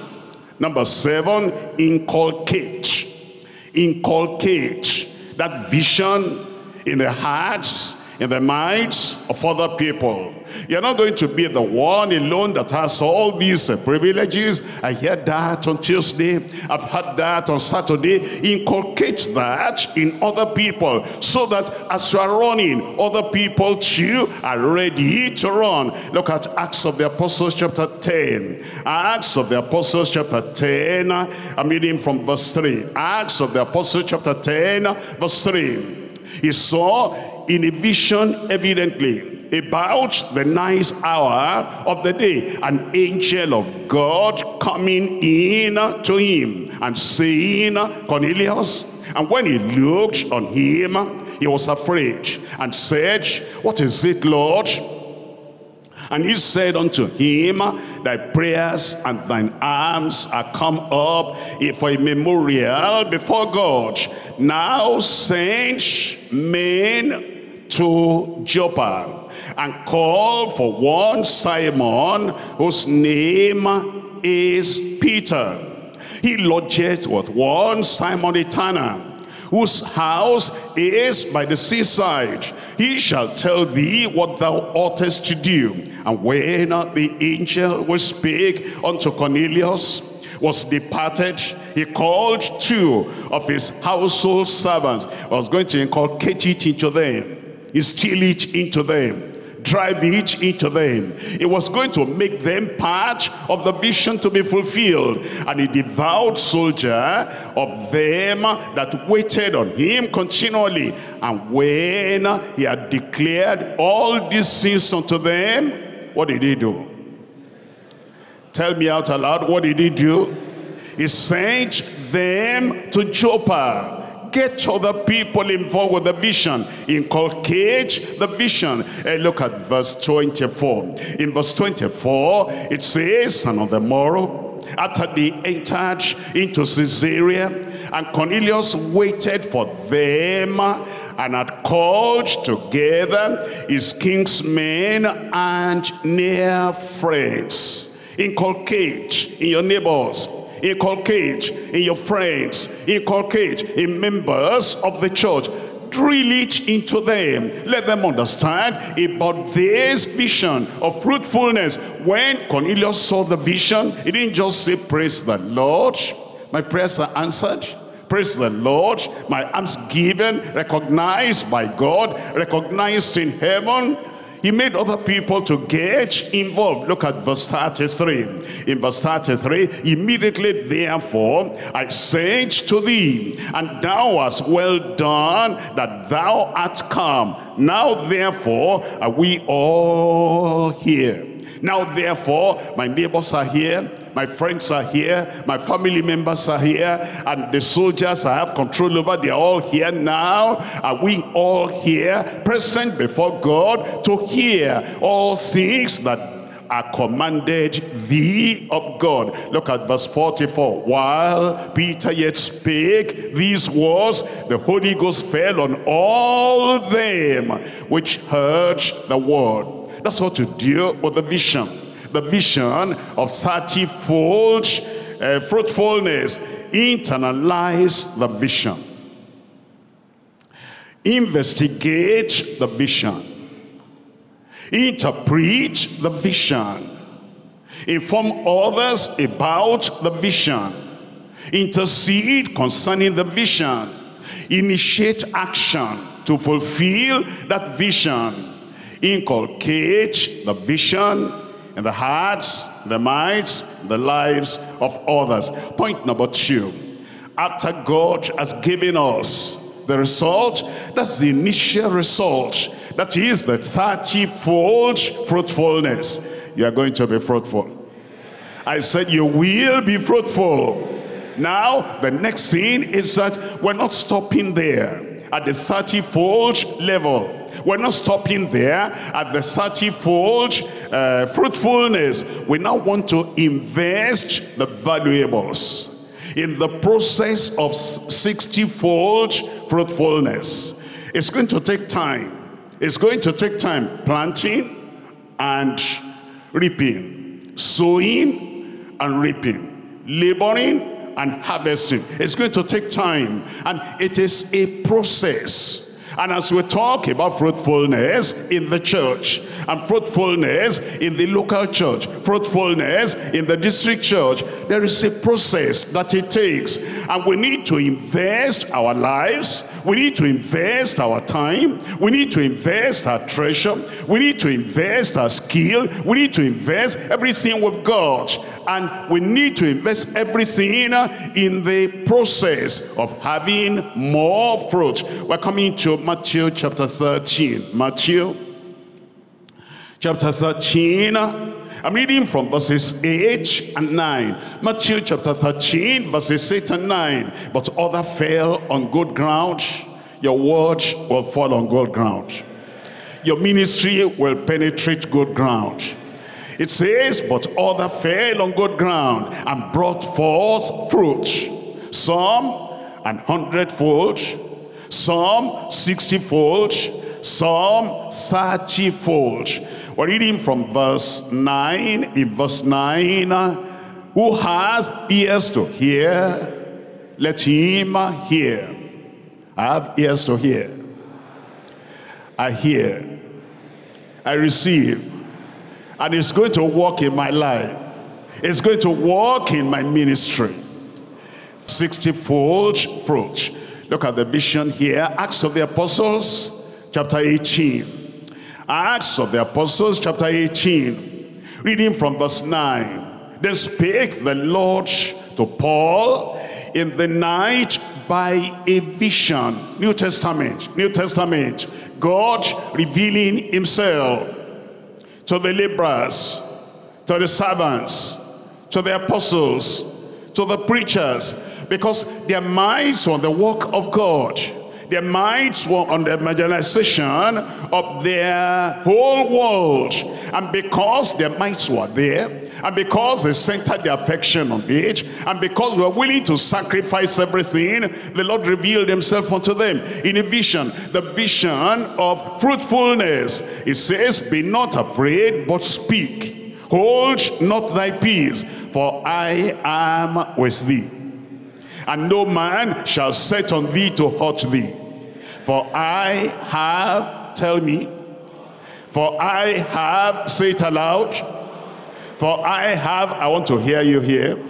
Number seven, inculcate. Inculcate that vision in the hearts, in the minds of other people. You're not going to be the one alone that has all these privileges. I hear that on Tuesday. I've heard that on Saturday. Inculcate that in other people so that as you are running, other people too are ready to run. Look at Acts of the Apostles chapter 10. Acts of the Apostles chapter 10. I'm reading from verse 3. Acts of the Apostles chapter 10 verse 3. He saw in a vision evidently about the ninth hour of the day, an angel of God coming in to him and saying, Cornelius. And when he looked on him, he was afraid and said, What is it, Lord? And he said unto him, Thy prayers and thine alms are come up for a memorial before God. Now send men to Joppa and call for one Simon whose name is Peter. He lodges with one Simon the tanner whose house is by the seaside. He shall tell thee what thou oughtest to do. And when the angel will speak unto Cornelius, was departed, he called two of his household servants. was going to inculcate it into them, instill it into them drive it into them. It was going to make them part of the vision to be fulfilled. And a devout soldier of them that waited on him continually. And when he had declared all these things unto them, what did he do? Tell me out aloud, what did he do? He sent them to Joppa get other people involved with the vision. Inculcate the vision. And look at verse 24. In verse 24, it says, And on the morrow, after they entered into Caesarea, and Cornelius waited for them and had called together his kinsmen and near friends. Inculcate in your neighbors inculcate in your friends, inculcate in members of the church. Drill it into them. Let them understand about this vision of fruitfulness. When Cornelius saw the vision, he didn't just say, praise the Lord. My prayers are answered. Praise the Lord. My alms given, recognized by God, recognized in heaven. He made other people to get involved. Look at verse 33. In verse 33, immediately therefore I said to thee, and thou hast well done that thou art come. Now therefore are we all here. Now therefore my neighbors are here my friends are here, my family members are here, and the soldiers I have control over, they're all here now. Are we all here, present before God to hear all things that are commanded thee of God. Look at verse 44. While Peter yet spake these words, the Holy Ghost fell on all them which heard the word. That's what to do with the vision the vision of 30-fold uh, fruitfulness. Internalize the vision. Investigate the vision. Interpret the vision. Inform others about the vision. Intercede concerning the vision. Initiate action to fulfill that vision. Inculcate the vision in the hearts, the minds, the lives of others. Point number two, after God has given us the result, that's the initial result. That is the 30-fold fruitfulness. You are going to be fruitful. I said you will be fruitful. Now, the next thing is that we're not stopping there at the 30-fold level. We're not stopping there at the 30-fold uh, fruitfulness. We now want to invest the valuables in the process of 60-fold fruitfulness. It's going to take time. It's going to take time planting and reaping, sowing and reaping, laboring and harvesting. It's going to take time and it is a process. And as we talk about fruitfulness in the church and fruitfulness in the local church, fruitfulness in the district church, there is a process that it takes. And we need to invest our lives. We need to invest our time. We need to invest our treasure. We need to invest our skill. We need to invest everything we've got. And we need to invest everything in uh, the process of having more fruit. We're coming to Matthew chapter 13. Matthew chapter 13. I'm reading from verses 8 and 9. Matthew chapter 13, verses 8 and 9. But other fell on good ground. Your word will fall on good ground. Your ministry will penetrate good ground it says, but other fell on good ground and brought forth fruit. Some an hundredfold, some sixtyfold, some thirtyfold. We're reading from verse 9. In verse 9, uh, who has ears to hear, let him hear. I have ears to hear. I hear. I receive and it's going to work in my life. It's going to work in my ministry. 60-fold fruit. Look at the vision here. Acts of the Apostles, chapter 18. Acts of the Apostles, chapter 18. Reading from verse 9. Then spake the Lord to Paul in the night by a vision. New Testament, New Testament. God revealing himself to the laborers, to the servants, to the apostles, to the preachers, because their minds were on the work of God. Their minds were on the evangelization of their whole world. And because their minds were there, and because they centered their affection on it, and because they were willing to sacrifice everything, the Lord revealed himself unto them in a vision, the vision of fruitfulness. It says, be not afraid, but speak. Hold not thy peace, for I am with thee and no man shall set on thee to hurt thee. For I have, tell me, for I have, say it aloud, for I have, I want to hear you here,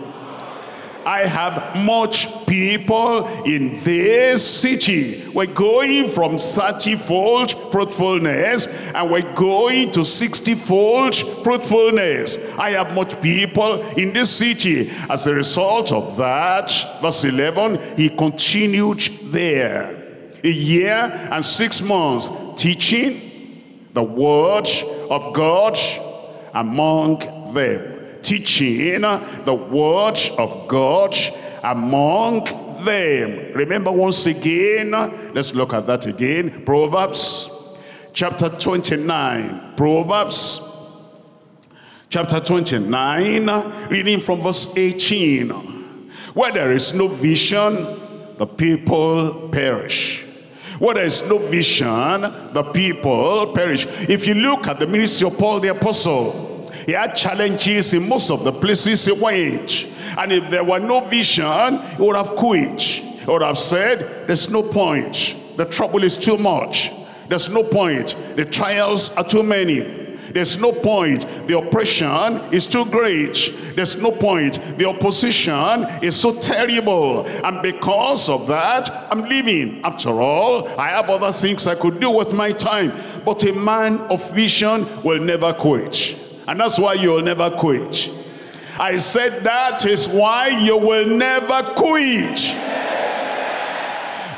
I have much people in this city. We're going from 30-fold fruitfulness and we're going to 60-fold fruitfulness. I have much people in this city. As a result of that, verse 11, he continued there. A year and six months teaching the word of God among them teaching the word of God among them. Remember once again, let's look at that again. Proverbs chapter 29. Proverbs chapter 29, reading from verse 18. Where there is no vision, the people perish. Where there is no vision, the people perish. If you look at the ministry of Paul the apostle, he had challenges in most of the places he went. And if there were no vision, he would have quit. He would have said, there's no point. The trouble is too much. There's no point. The trials are too many. There's no point. The oppression is too great. There's no point. The opposition is so terrible. And because of that, I'm leaving. After all, I have other things I could do with my time. But a man of vision will never quit And that's why you'll never quit. I said that is why you will never quit.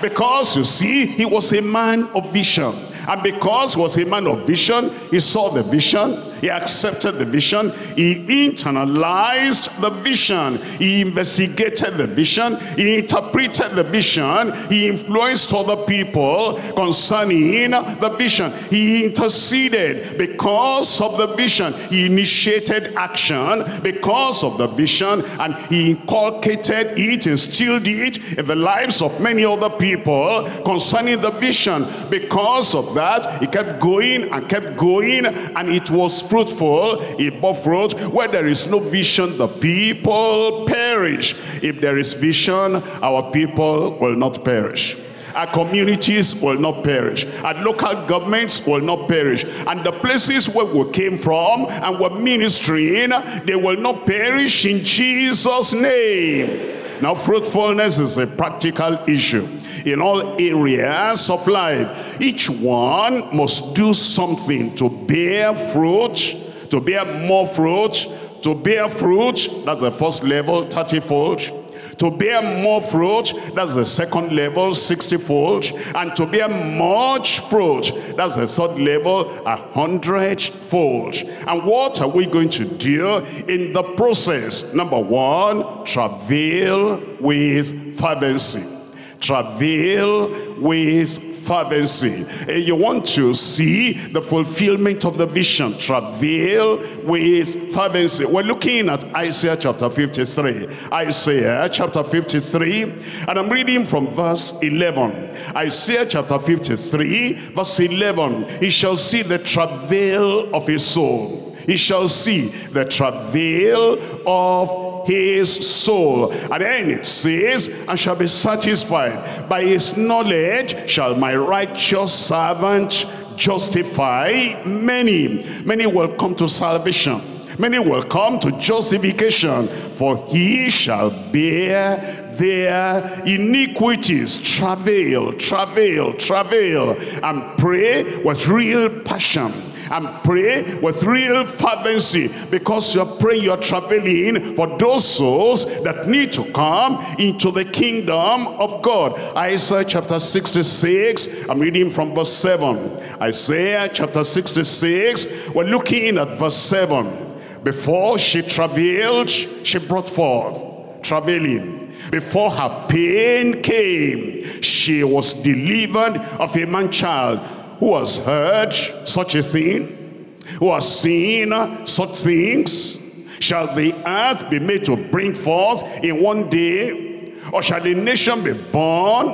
Because you see, he was a man of vision. And because he was a man of vision, he saw the vision, he accepted the vision, he internalized the vision, he investigated the vision, he interpreted the vision, he influenced other people concerning the vision. He interceded because of the vision. He initiated action because of the vision and he inculcated it, instilled it in the lives of many other people concerning the vision. Because of that, he kept going and kept going and it was fruitful. It bore fruit. Where there is no vision, the people perish. If there is vision, our people will not perish our communities will not perish our local governments will not perish and the places where we came from and were ministering they will not perish in jesus name now fruitfulness is a practical issue in all areas of life. Each one must do something to bear fruit, to bear more fruit, to bear fruit. That's the first level, 30-fold to bear more fruit that's the second level 60 fold and to bear much fruit that's the third level a hundred fold and what are we going to do in the process number one travail with fervency travail with fervency. You want to see the fulfillment of the vision. Travail with fervency. We're looking at Isaiah chapter 53. Isaiah chapter 53. And I'm reading from verse 11. Isaiah chapter 53 verse 11. He shall see the travail of his soul. He shall see the travail of his soul. And then it says, and shall be satisfied. By his knowledge shall my righteous servant justify many. Many will come to salvation. Many will come to justification, for he shall bear their iniquities, travail, travail, travail, and pray with real passion and pray with real fervency because you're praying, you're traveling for those souls that need to come into the kingdom of God. Isaiah chapter 66, I'm reading from verse 7. Isaiah chapter 66, we're looking at verse 7. Before she travailed, she brought forth, traveling. Before her pain came, she was delivered of a man child who has heard such a thing, who has seen such things, shall the earth be made to bring forth in one day, or shall the nation be born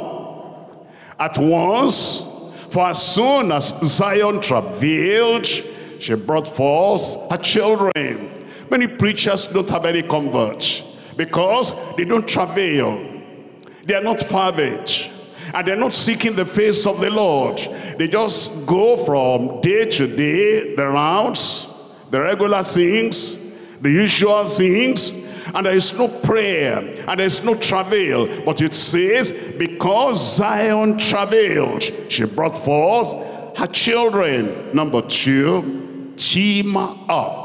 at once? For as soon as Zion travailed, she brought forth her children. Many preachers don't have any converts because they don't travail. They are not fervent and they're not seeking the face of the Lord. They just go from day to day, the rounds, the regular things, the usual things, and there is no prayer, and there is no travail. But it says, because Zion travailed, she brought forth her children. Number two, team up.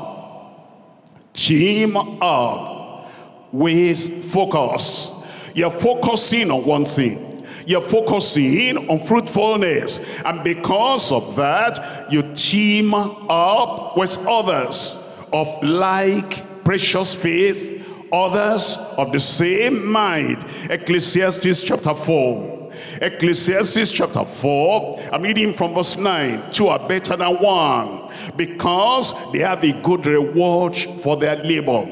Team up with focus. You're focusing on one thing you're focusing on fruitfulness. And because of that, you team up with others of like precious faith, others of the same mind. Ecclesiastes chapter 4. Ecclesiastes chapter 4, I'm reading from verse 9. Two are better than one because they have a good reward for their labor.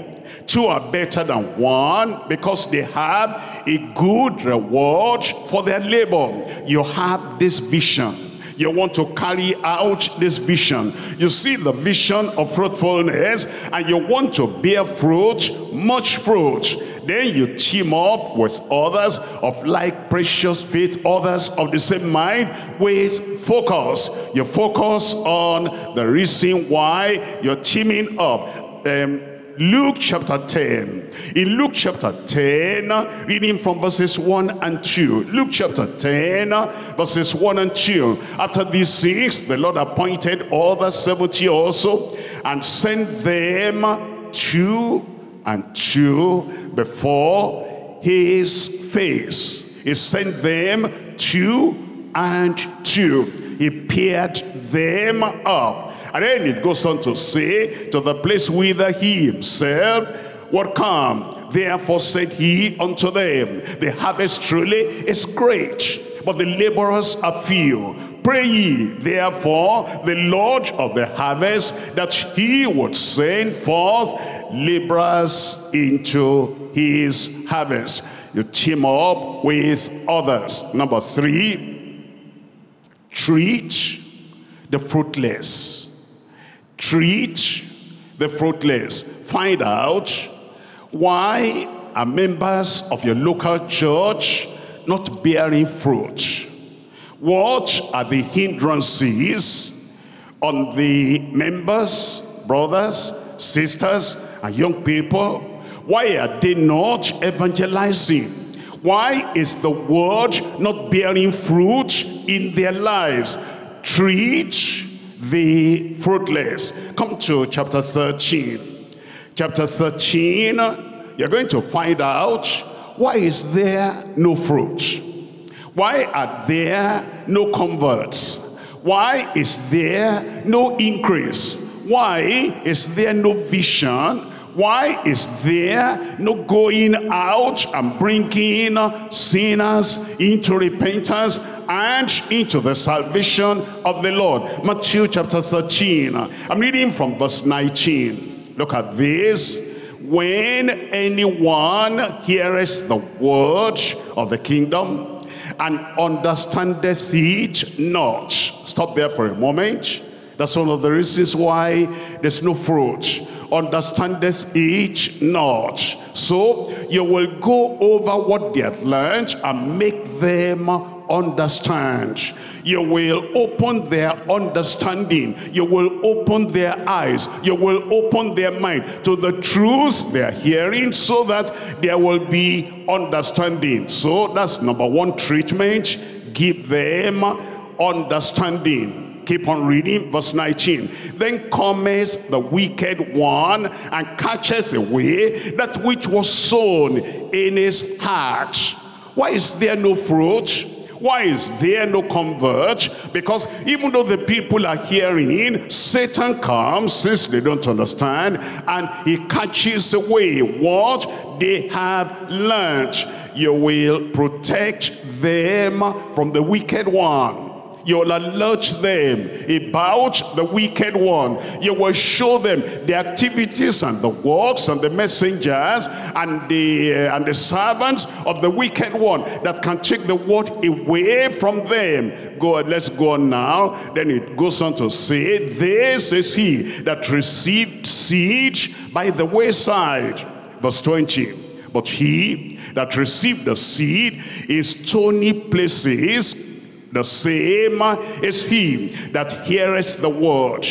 Two are better than one because they have a good reward for their labor. You have this vision. You want to carry out this vision. You see the vision of fruitfulness and you want to bear fruit, much fruit. Then you team up with others of like precious faith, others of the same mind with focus. You focus on the reason why you're teaming up. Um, Luke chapter 10. In Luke chapter 10, reading from verses 1 and 2. Luke chapter 10, verses 1 and 2. After these six, the Lord appointed other 70 also, and sent them two and two before his face. He sent them two and two. He paired them up. And then it goes on to say, to the place whither he himself would come. Therefore said he unto them, the harvest truly is great, but the laborers are few. Pray ye, therefore, the Lord of the harvest, that he would send forth laborers into his harvest. You team up with others. Number three, treat the fruitless. Treat the fruitless. Find out why are members of your local church not bearing fruit? What are the hindrances on the members, brothers, sisters, and young people? Why are they not evangelizing? Why is the word not bearing fruit in their lives? Treat the fruitless. Come to chapter 13. Chapter 13, you're going to find out why is there no fruit? Why are there no converts? Why is there no increase? Why is there no vision? Why is there no going out and bringing sinners into repentance and into the salvation of the Lord? Matthew chapter 13. I'm reading from verse 19. Look at this. When anyone hears the word of the kingdom and understandeth it not. Stop there for a moment. That's one of the reasons why there's no fruit understandest it not. So you will go over what they have learned and make them understand. You will open their understanding. You will open their eyes. You will open their mind to the truth they're hearing so that there will be understanding. So that's number one treatment. Give them understanding Keep on reading, verse 19. Then cometh the wicked one and catches away that which was sown in his heart. Why is there no fruit? Why is there no convert? Because even though the people are hearing, Satan comes, since they don't understand, and he catches away what they have learned. You will protect them from the wicked one you will alert them about the wicked one. You will show them the activities and the works and the messengers and the, uh, and the servants of the wicked one that can take the word away from them. Go on, let's go on now. Then it goes on to say, this is he that received seed by the wayside. Verse 20. But he that received the seed is stony places the same is he that heareth the word,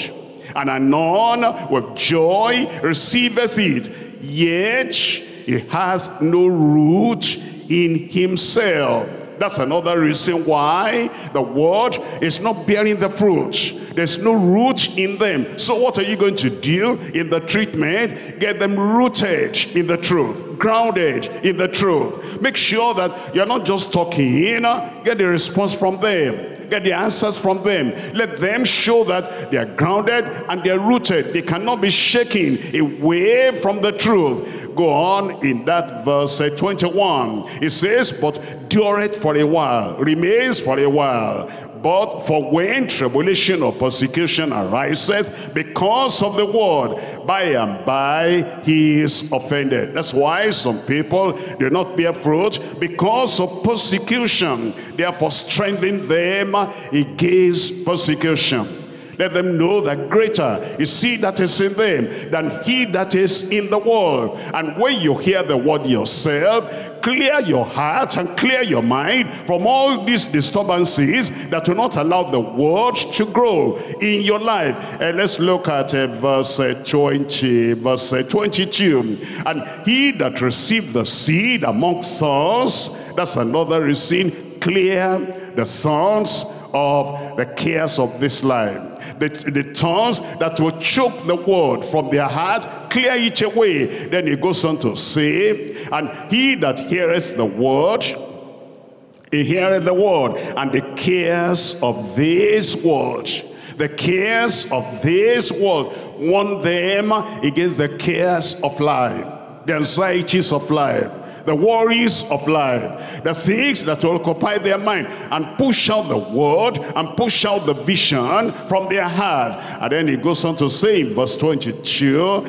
and anon with joy receiveth it, yet he has no root in himself. That's another reason why the word is not bearing the fruit. There's no root in them. So what are you going to do in the treatment? Get them rooted in the truth, grounded in the truth. Make sure that you're not just talking, uh, get the response from them get the answers from them. Let them show that they are grounded and they are rooted. They cannot be shaken away from the truth. Go on in that verse uh, 21. It says, but dureth for a while, remains for a while. But for when tribulation or persecution ariseth because of the word, by and by he is offended. That's why some people do not bear fruit because of persecution. Therefore strengthen them against persecution. Let them know that greater is he that is in them than he that is in the world. And when you hear the word yourself, clear your heart and clear your mind from all these disturbances that will not allow the word to grow in your life. And let's look at uh, verse uh, 20, verse uh, 22. And he that received the seed among thorns, that's another reason, clear the thorns of the cares of this life the, the tongues that will choke the word from their heart, clear it away. Then he goes on to say, and he that heareth the word, he heareth the word, and the cares of this world, the cares of this world, warn them against the cares of life, the anxieties of life, the worries of life, the things that will occupy their mind and push out the word and push out the vision from their heart. And then he goes on to say in verse 22 uh,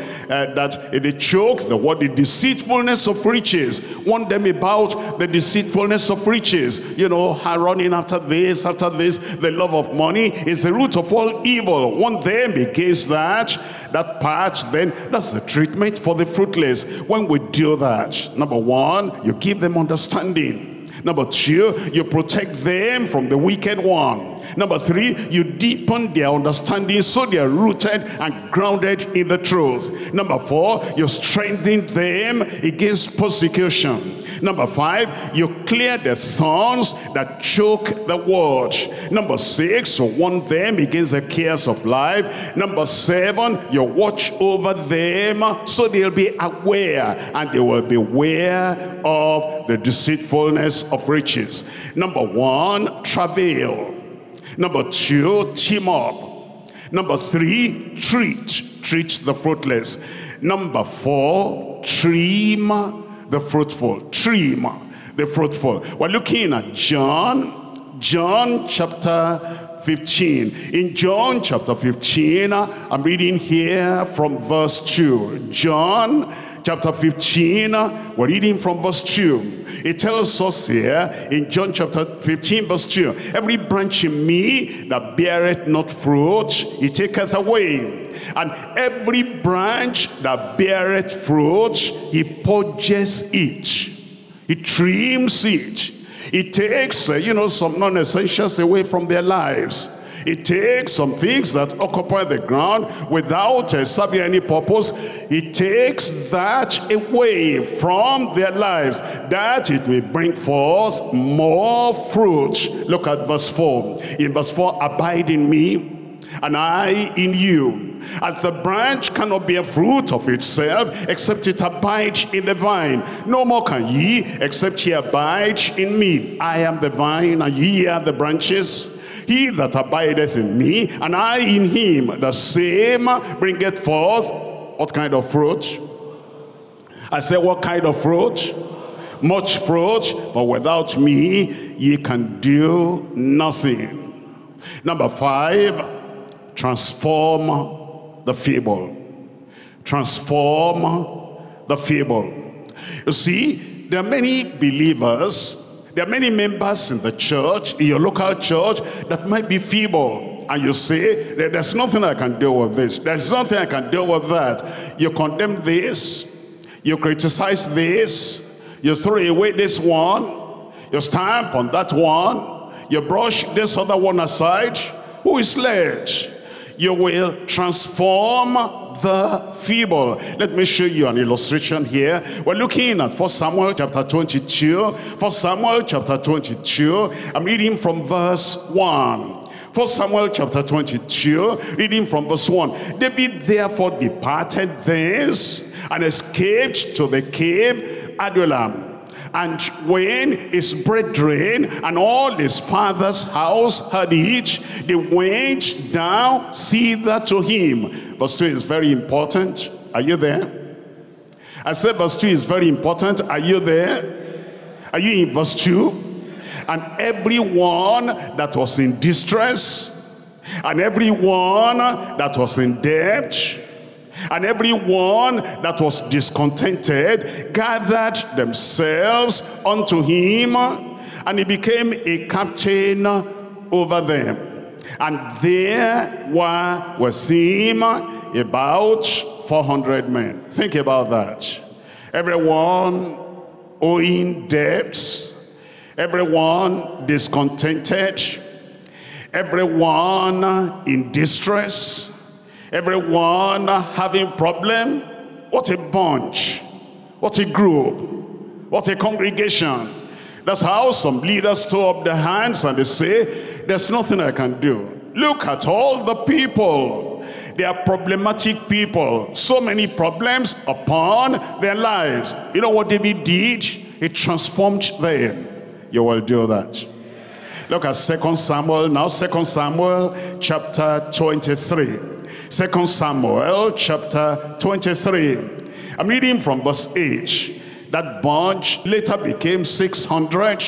that they choke the word, the deceitfulness of riches. Warn them about the deceitfulness of riches. You know, running after this, after this, the love of money is the root of all evil. Warn them against that. That part, then, that's the treatment for the fruitless. When we do that, number one, one, you give them understanding. Number two, you protect them from the wicked one. Number three, you deepen their understanding so they are rooted and grounded in the truth. Number four, you strengthen them against persecution. Number five, you clear the thorns that choke the word. Number six, you warn them against the cares of life. Number seven, you watch over them so they'll be aware and they will beware of the deceitfulness of riches. Number one, travail. Number two, team up. Number three, treat. Treat the fruitless. Number four, trim the fruitful. Trim the fruitful. We're looking at John, John chapter 15. In John chapter 15, uh, I'm reading here from verse 2. John chapter 15, we're reading from verse 2. It tells us here in John chapter 15 verse 2, Every branch in me that beareth not fruit, he taketh away. And every branch that beareth fruit, he purges it. He trims it. He takes, uh, you know, some non-essentials away from their lives. It takes some things that occupy the ground without uh, serving any purpose. It takes that away from their lives that it will bring forth more fruit. Look at verse 4. In verse 4, abide in me and I in you. As the branch cannot bear fruit of itself, except it abide in the vine. No more can ye, except ye abide in me. I am the vine, and ye are the branches. He that abideth in me, and I in him, the same bringeth forth what kind of fruit? I say, what kind of fruit? Much fruit, but without me, ye can do nothing. Number five, transform the feeble. Transform the feeble. You see, there are many believers there are many members in the church, in your local church, that might be feeble. And you say, there's nothing I can do with this. There's nothing I can do with that. You condemn this. You criticize this. You throw away this one. You stamp on that one. You brush this other one aside. Who is led? You will transform the feeble. Let me show you an illustration here. We're looking at 1 Samuel chapter 22. 1 Samuel chapter 22. I'm reading from verse 1. 1 Samuel chapter 22, reading from verse 1. David therefore departed thence and escaped to the cave Adullam and when his brethren and all his father's house heard it, they went down thither to him. Verse 2 is very important. Are you there? I said verse 2 is very important. Are you there? Are you in verse 2? And everyone that was in distress, and everyone that was in debt, and everyone that was discontented gathered themselves unto him, and he became a captain over them. And there were with him about 400 men. Think about that. Everyone owing debts, everyone discontented, everyone in distress, everyone having problem. What a bunch, what a group, what a congregation. That's how some leaders throw up their hands and they say, there's nothing I can do. Look at all the people. They are problematic people. So many problems upon their lives. You know what David did? He transformed them. You will do that. Look at Second Samuel now. Second Samuel chapter 23. Second Samuel chapter 23. I'm reading from verse 8. That bunch later became 600.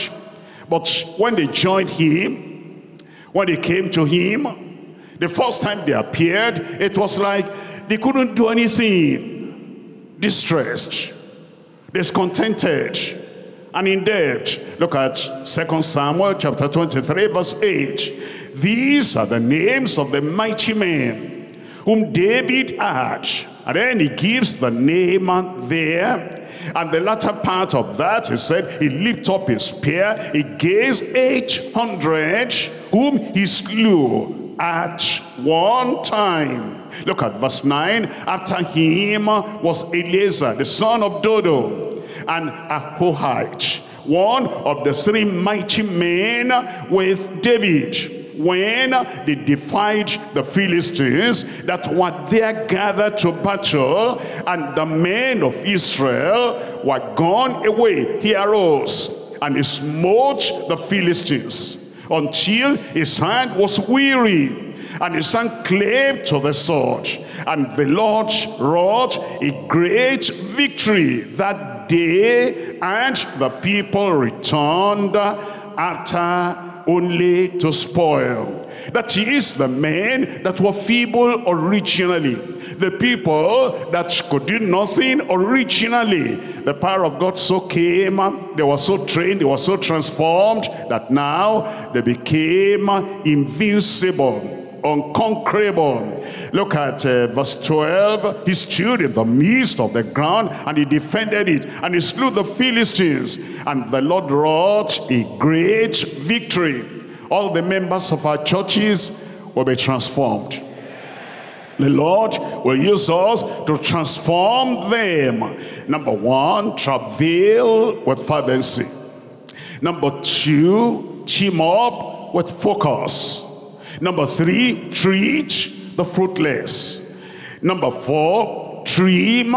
But when they joined him, when they came to him, the first time they appeared, it was like they couldn't do anything. Distressed, discontented, and in debt. Look at Second Samuel chapter 23 verse 8. These are the names of the mighty men whom David had. And then he gives the name there. And the latter part of that, he said, he lifted up his spear against 800 whom he slew at one time. Look at verse 9. After him was Eleazar, the son of Dodo and Ahohite, one of the three mighty men with David when they defied the Philistines that were there gathered to battle and the men of Israel were gone away. He arose and he smote the Philistines until his hand was weary and his hand clave to the sword. And the Lord wrought a great victory that day and the people returned after only to spoil. That is the men that were feeble originally. The people that could do nothing originally. The power of God so came, they were so trained, they were so transformed that now they became invincible unconquerable. Look at uh, verse 12. He stood in the midst of the ground and he defended it and he slew the Philistines. And the Lord wrought a great victory. All the members of our churches will be transformed. The Lord will use us to transform them. Number one, travail with fervency. Number two, team up with focus. Number three, treat the fruitless. Number four, trim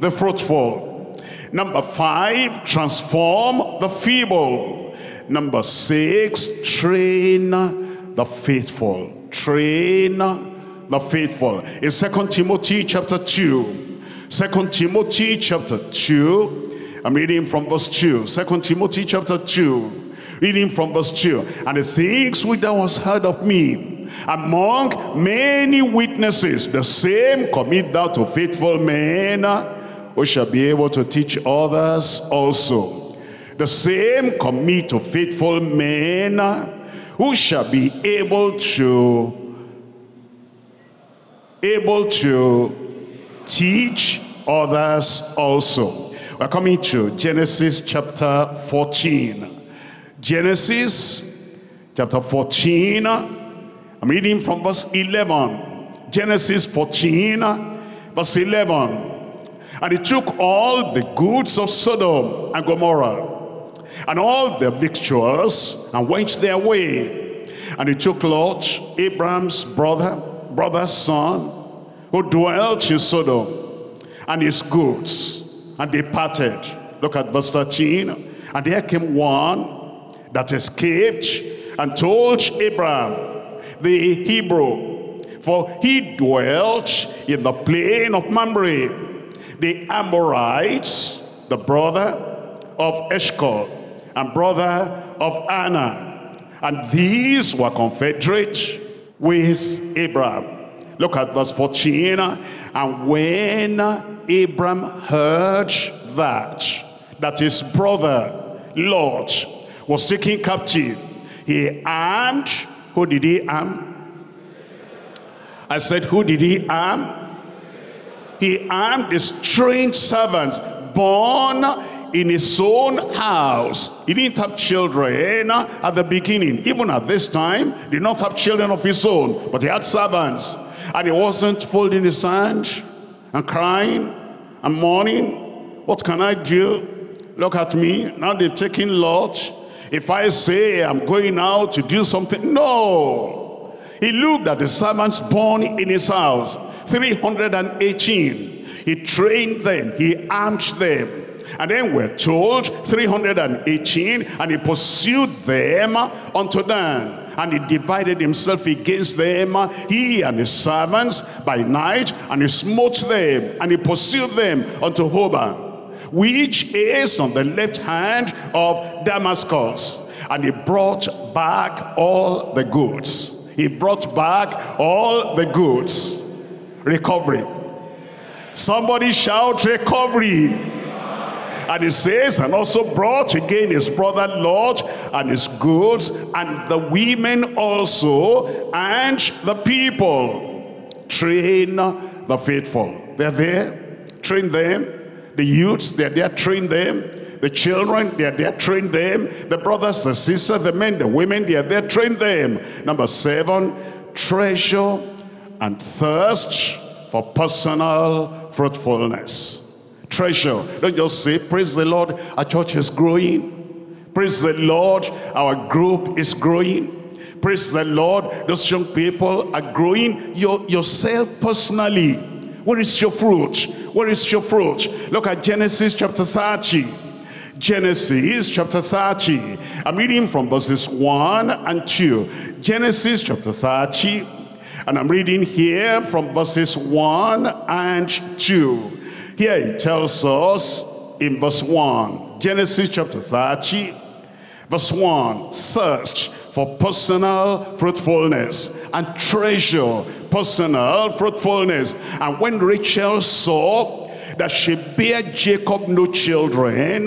the fruitful. Number five, transform the feeble. Number six, train the faithful. Train the faithful. In Second Timothy chapter 2, 2 Timothy chapter 2, I'm reading from verse 2. 2 Timothy chapter 2, Reading from verse 2. And the things which thou hast heard of me, among many witnesses, the same commit thou to faithful men, who shall be able to teach others also. The same commit to faithful men, who shall be able to able to teach others also. We're coming to Genesis chapter 14. Genesis chapter 14. I'm reading from verse 11. Genesis 14, verse 11. And he took all the goods of Sodom and Gomorrah and all their victuals and went their way. And he took Lot, Abraham's brother, brother's son, who dwelt in Sodom, and his goods, and departed. Look at verse 13. And there came one that escaped and told Abraham, the Hebrew, for he dwelt in the plain of Mamre, the Amorites, the brother of Eshcol, and brother of Aner. And these were confederate with Abraham. Look at verse 14. And when Abraham heard that, that his brother Lot was taken captive. He armed, who did he arm? I said, who did he arm? He armed the strange servants born in his own house. He didn't have children at the beginning. Even at this time, did not have children of his own, but he had servants. And he wasn't folding his hands and crying and mourning. What can I do? Look at me. Now they've taken Lot. If I say I'm going out to do something, no. He looked at the servants born in his house, 318. He trained them, he armed them. And then we're told 318, and he pursued them unto Dan. And he divided himself against them, he and his servants, by night, and he smote them, and he pursued them unto Hobah which is on the left hand of Damascus. And he brought back all the goods. He brought back all the goods. Recovery. Somebody shout recovery. And he says, and also brought again his brother Lot and his goods, and the women also, and the people. Train the faithful. They're there. Train them. The youths, they're there. Train them. The children, they're there. Train them. The brothers, the sisters, the men, the women, they're there. Train them. Number seven, treasure and thirst for personal fruitfulness. Treasure. Don't just say, praise the Lord, our church is growing. Praise the Lord, our group is growing. Praise the Lord, those young people are growing. Your, yourself personally, where is your fruit? Where is your fruit? Look at Genesis chapter 30. Genesis chapter 30. I'm reading from verses 1 and 2. Genesis chapter 30. And I'm reading here from verses 1 and 2. Here it tells us in verse 1, Genesis chapter 30, verse 1, search for personal fruitfulness and treasure personal fruitfulness. And when Rachel saw that she bare Jacob no children,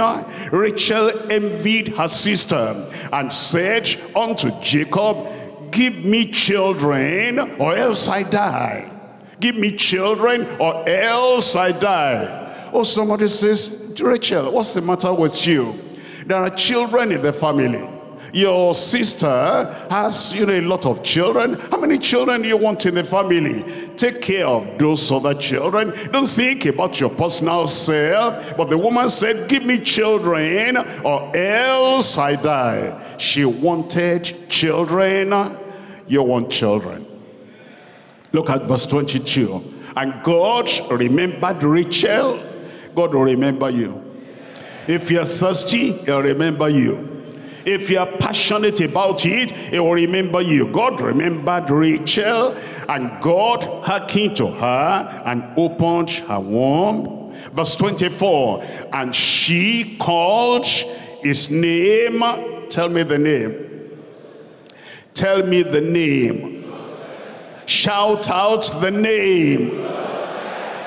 Rachel envied her sister and said unto Jacob, Give me children or else I die. Give me children or else I die. Oh, somebody says, Rachel, what's the matter with you? There are children in the family. Your sister has, you know, a lot of children. How many children do you want in the family? Take care of those other children. Don't think about your personal self. But the woman said, give me children or else I die. She wanted children. You want children. Look at verse 22. And God remembered Rachel. God will remember you. If you're thirsty, he'll remember you. If you're passionate about it, it will remember you. God remembered Rachel, and God hearkened to her and opened her womb. Verse 24, and she called his name. Tell me the name. Tell me the name Shout out the name.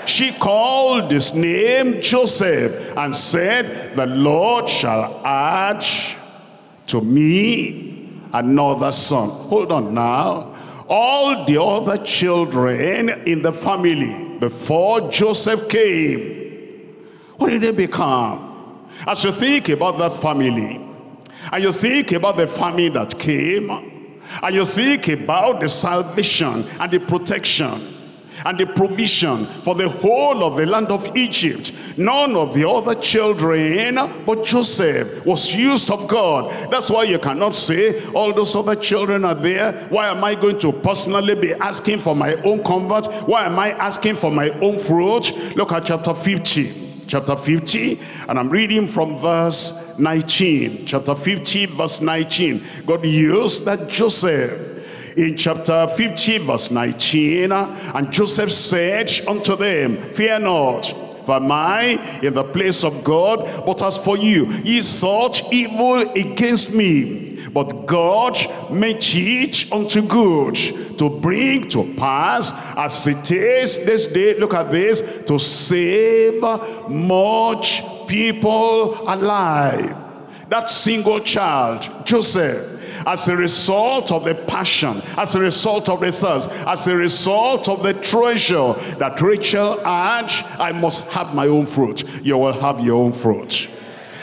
She called his name Joseph and said, the Lord shall add to me another son. Hold on now. All the other children in the family before Joseph came, what did they become? As you think about that family, and you think about the family that came, and you think about the salvation and the protection and the provision for the whole of the land of Egypt. None of the other children but Joseph was used of God. That's why you cannot say all those other children are there. Why am I going to personally be asking for my own convert? Why am I asking for my own fruit? Look at chapter 50 chapter 50 and I'm reading from verse 19 chapter 50 verse 19 God used that Joseph in chapter 50 verse 19 and Joseph said unto them fear not for am I in the place of God? But as for you ye thought evil against me. But God meant it unto good to bring to pass as it is this day, look at this, to save much people alive. That single child, Joseph, as a result of the passion, as a result of the thirst, as a result of the treasure that Rachel had, I must have my own fruit. You will have your own fruit.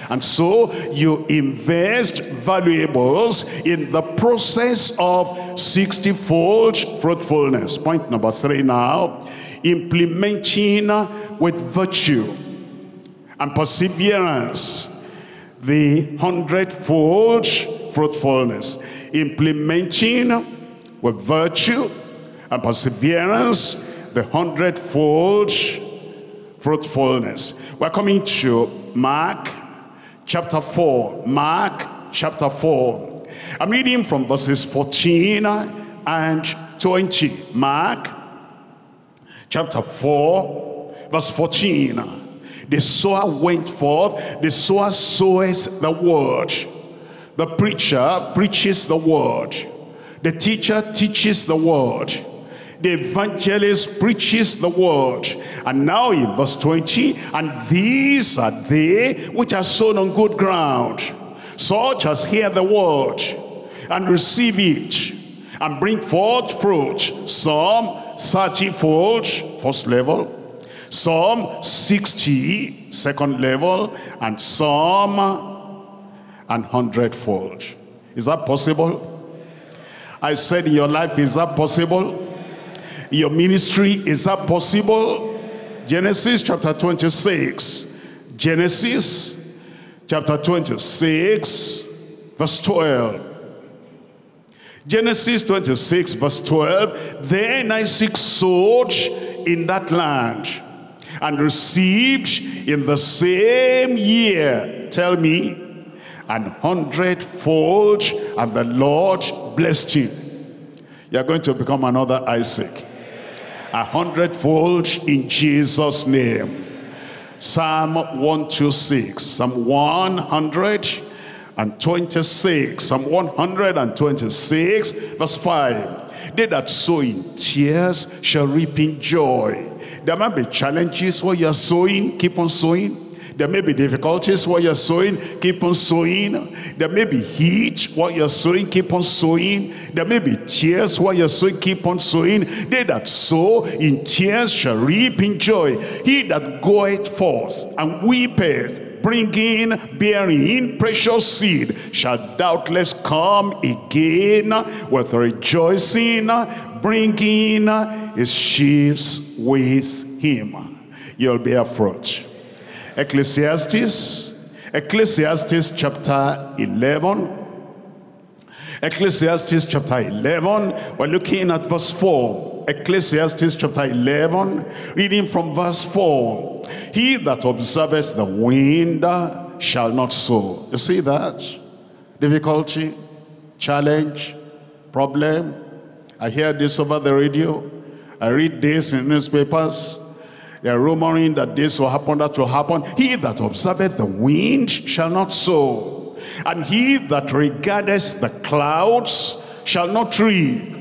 And so you invest valuables in the process of 60-fold fruitfulness. Point number three now. Implementing with virtue and perseverance the hundredfold fruitfulness. Implementing with virtue and perseverance the hundredfold fruitfulness. We're coming to Mark chapter 4. Mark chapter 4. I'm reading from verses 14 and 20. Mark chapter 4 verse 14. The sower went forth, the sower sows the word. The preacher preaches the word. The teacher teaches the word. The evangelist preaches the word. And now in verse 20, and these are they which are sown on good ground, such as hear the word and receive it and bring forth fruit, some 30 fold, first level, some 60 second level and some an hundredfold. Is that possible? I said in your life is that possible? In your ministry is that possible? Genesis chapter 26 genesis chapter 26 verse 12 Genesis 26 verse 12 Then Isaac sowed in that land and received in the same year, tell me, an hundredfold, and the Lord blessed him. You're going to become another Isaac. A hundredfold in Jesus' name. Psalm 126, Psalm 126, Psalm 126, verse 5. They that sow in tears shall reap in joy. There might be challenges where you're sowing, keep on sowing. There may be difficulties while you're sowing, keep on sowing. There may be heat while you're sowing, keep on sowing. There may be tears while you're sowing, keep on sowing. They that sow in tears shall reap in joy. He that goeth forth and weepeth, bringing, bearing in precious seed, shall doubtless come again with rejoicing, bringing his sheaves with him. You'll bear fruit. Ecclesiastes, Ecclesiastes chapter 11. Ecclesiastes chapter 11, we're looking at verse 4. Ecclesiastes chapter 11, reading from verse 4. He that observeth the wind shall not sow. You see that? Difficulty, challenge, problem. I hear this over the radio. I read this in newspapers. They are rumoring that this will happen, that will happen. He that observeth the wind shall not sow. And he that regardeth the clouds shall not reap.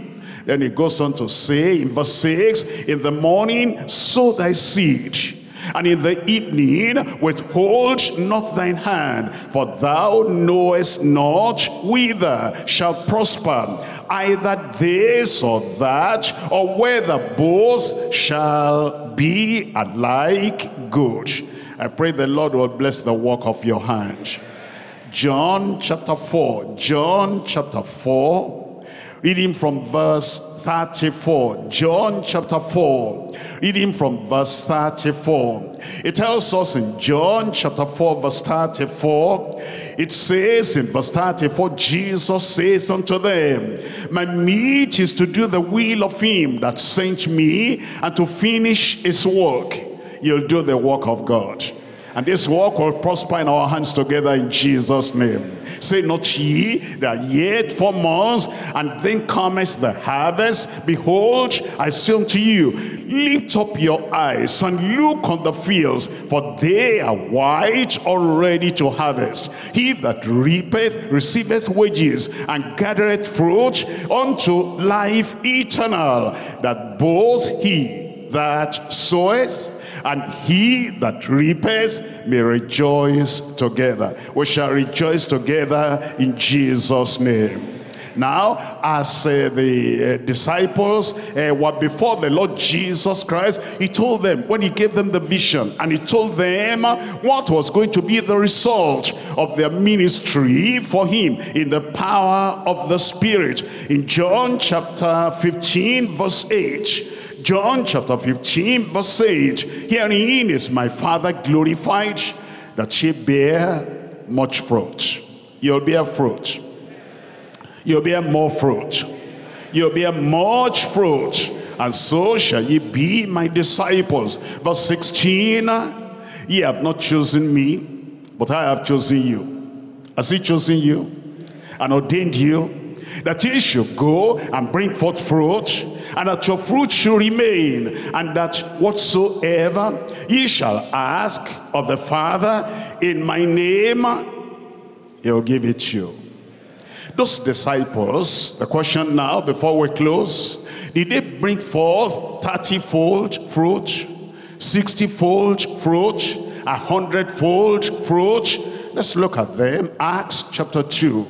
Then he goes on to say in verse 6, In the morning sow thy seed, and in the evening withhold not thine hand, for thou knowest not whither shall prosper either this or that, or whether both shall be alike good. I pray the Lord will bless the work of your hand. John chapter 4, John chapter 4, reading from verse 34. John chapter 4, reading from verse 34. It tells us in John chapter 4 verse 34, it says in verse 34, Jesus says unto them, My meat is to do the will of him that sent me and to finish his work. You'll do the work of God. And this work will prosper in our hands together in Jesus' name. Say not ye that yet four months, and then cometh the harvest. Behold, I say unto you, lift up your eyes and look on the fields, for they are white already to harvest. He that reapeth receiveth wages, and gathereth fruit unto life eternal, that both he that soweth and he that reapeth may rejoice together. We shall rejoice together in Jesus' name. Now, as uh, the uh, disciples uh, were before the Lord Jesus Christ, he told them, when he gave them the vision, and he told them what was going to be the result of their ministry for him in the power of the Spirit. In John chapter 15, verse 8, John chapter 15 verse 8, Herein is my Father glorified, that ye bear much fruit. You'll bear fruit. You'll bear more fruit. You'll bear much fruit. And so shall ye be my disciples. Verse 16, ye have not chosen me, but I have chosen you. Has he chosen you? And ordained you that ye should go and bring forth fruit, and that your fruit should remain, and that whatsoever ye shall ask of the Father in my name, he'll give it you. Those disciples, the question now before we close, did they bring forth 30-fold fruit, 60-fold fruit, a 100-fold fruit? Let's look at them. Acts chapter 2.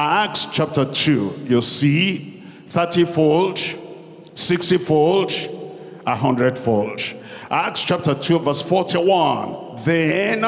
Acts chapter 2, you see 30-fold, 60-fold, a 100-fold. Acts chapter 2 verse 41. Then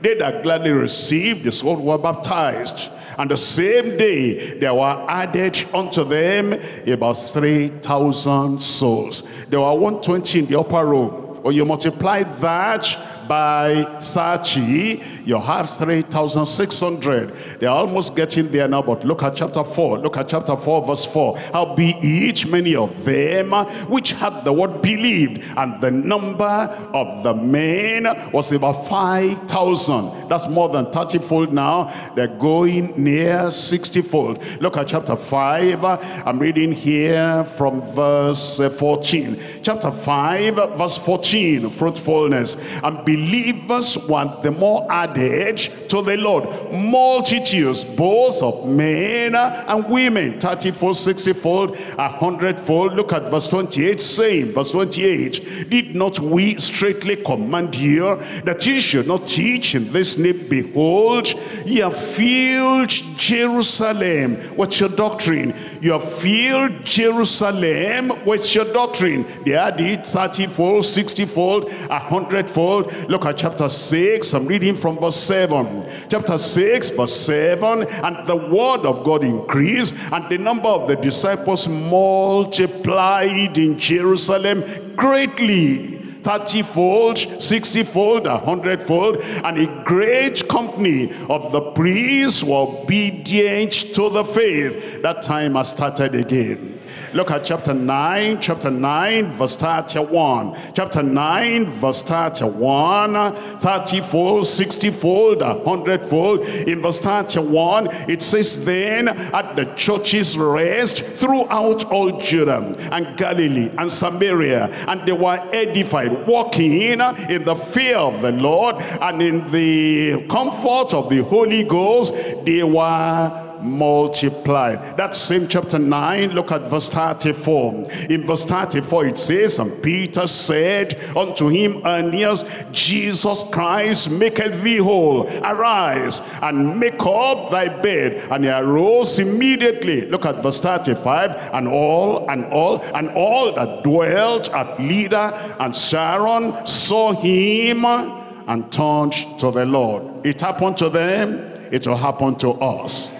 they that gladly received the soul were baptized. And the same day there were added unto them about 3,000 souls. There were 120 in the upper room. When you multiply that by 30 you have 3600 they're almost getting there now but look at chapter 4 look at chapter 4 verse 4 how be each many of them which had the word believed and the number of the men was about 5000 that's more than 30 fold now. They're going near 60 fold look at chapter 5 i'm reading here from verse uh, 14 chapter 5 verse 14 fruitfulness. And believers want the more added to the Lord. Multitudes, both of men and women, 30-fold, 60-fold, 100-fold. Look at verse 28, same, verse 28. Did not we straightly command you that you should not teach in this name? Behold, ye have filled Jerusalem with your doctrine. You have filled Jerusalem with your doctrine. They added 30-fold, 60-fold, 100-fold. Look at chapter 6. I'm reading from verse 7. Chapter 6, verse 7. And the word of God increased, and the number of the disciples multiplied in Jerusalem greatly. 30-fold, 60-fold, 100-fold, and a great company of the priests were obedient to the faith. That time has started again. Look at chapter 9, chapter 9, verse 31. Chapter 9, verse 31, 30-fold, 60-fold, 100-fold. In verse 31, it says, Then at the churches rest throughout all Judah and Galilee and Samaria, and they were edified, walking in the fear of the Lord and in the comfort of the Holy Ghost. They were multiplied. That same chapter 9, look at verse 34. In verse 34 it says, And Peter said unto him, Aeneas, Jesus Christ maketh thee whole. Arise and make up thy bed. And he arose immediately. Look at verse 35. And all, and all, and all that dwelt at Lydda and Sharon saw him and turned to the Lord. It happened to them, it will happen to us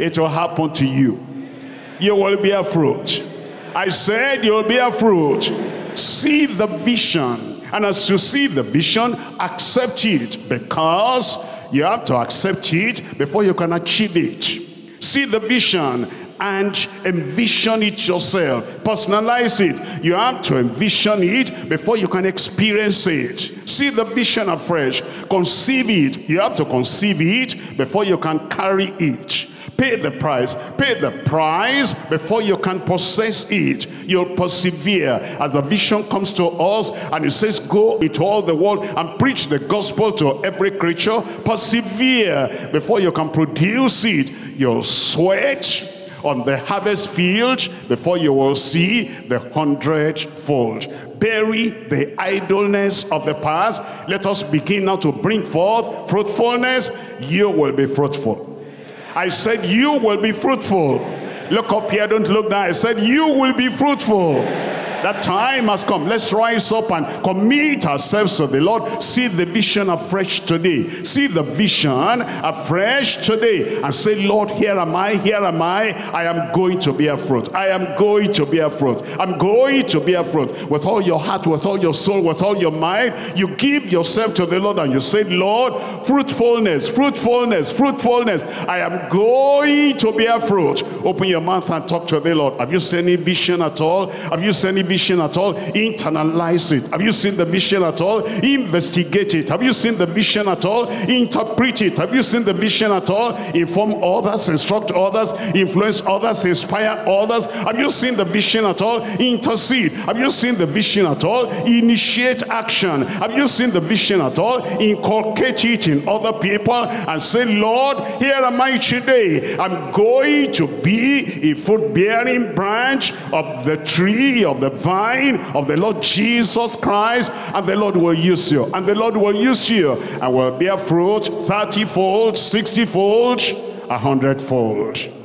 it will happen to you. You will bear fruit. I said you'll bear fruit. See the vision. And as you see the vision, accept it because you have to accept it before you can achieve it. See the vision and envision it yourself. Personalize it. You have to envision it before you can experience it. See the vision afresh. Conceive it. You have to conceive it before you can carry it. Pay the price. Pay the price before you can possess it. You'll persevere as the vision comes to us and it says, go into all the world and preach the gospel to every creature. Persevere before you can produce it. You'll sweat on the harvest field before you will see the hundredfold. Bury the idleness of the past. Let us begin now to bring forth fruitfulness. You will be fruitful I said, you will be fruitful. Look up here, don't look down. I said, you will be fruitful. That time has come. Let's rise up and commit ourselves to the Lord. See the vision afresh today. See the vision afresh today. And say, Lord, here am I, here am I. I am going to bear fruit. I am going to bear fruit. I'm going to bear fruit. With all your heart, with all your soul, with all your mind, you give yourself to the Lord and you say, Lord, fruitfulness, fruitfulness, fruitfulness. I am going to bear fruit. Open your mouth and talk to the Lord. Have you seen any vision at all? Have you seen any vision at all? Internalize it. Have you seen the vision at all? Investigate it. Have you seen the vision at all? Interpret it. Have you seen the vision at all? Inform others, instruct others, influence others, inspire others. Have you seen the vision at all? Intercede. Have you seen the vision at all? Initiate action. Have you seen the vision at all? Inculcate it in other people and say, Lord, here am I today. I'm going to be a fruit-bearing branch of the tree of the vine of the Lord Jesus Christ and the Lord will use you and the Lord will use you and will bear fruit 30 fold 60 fold a hundred fold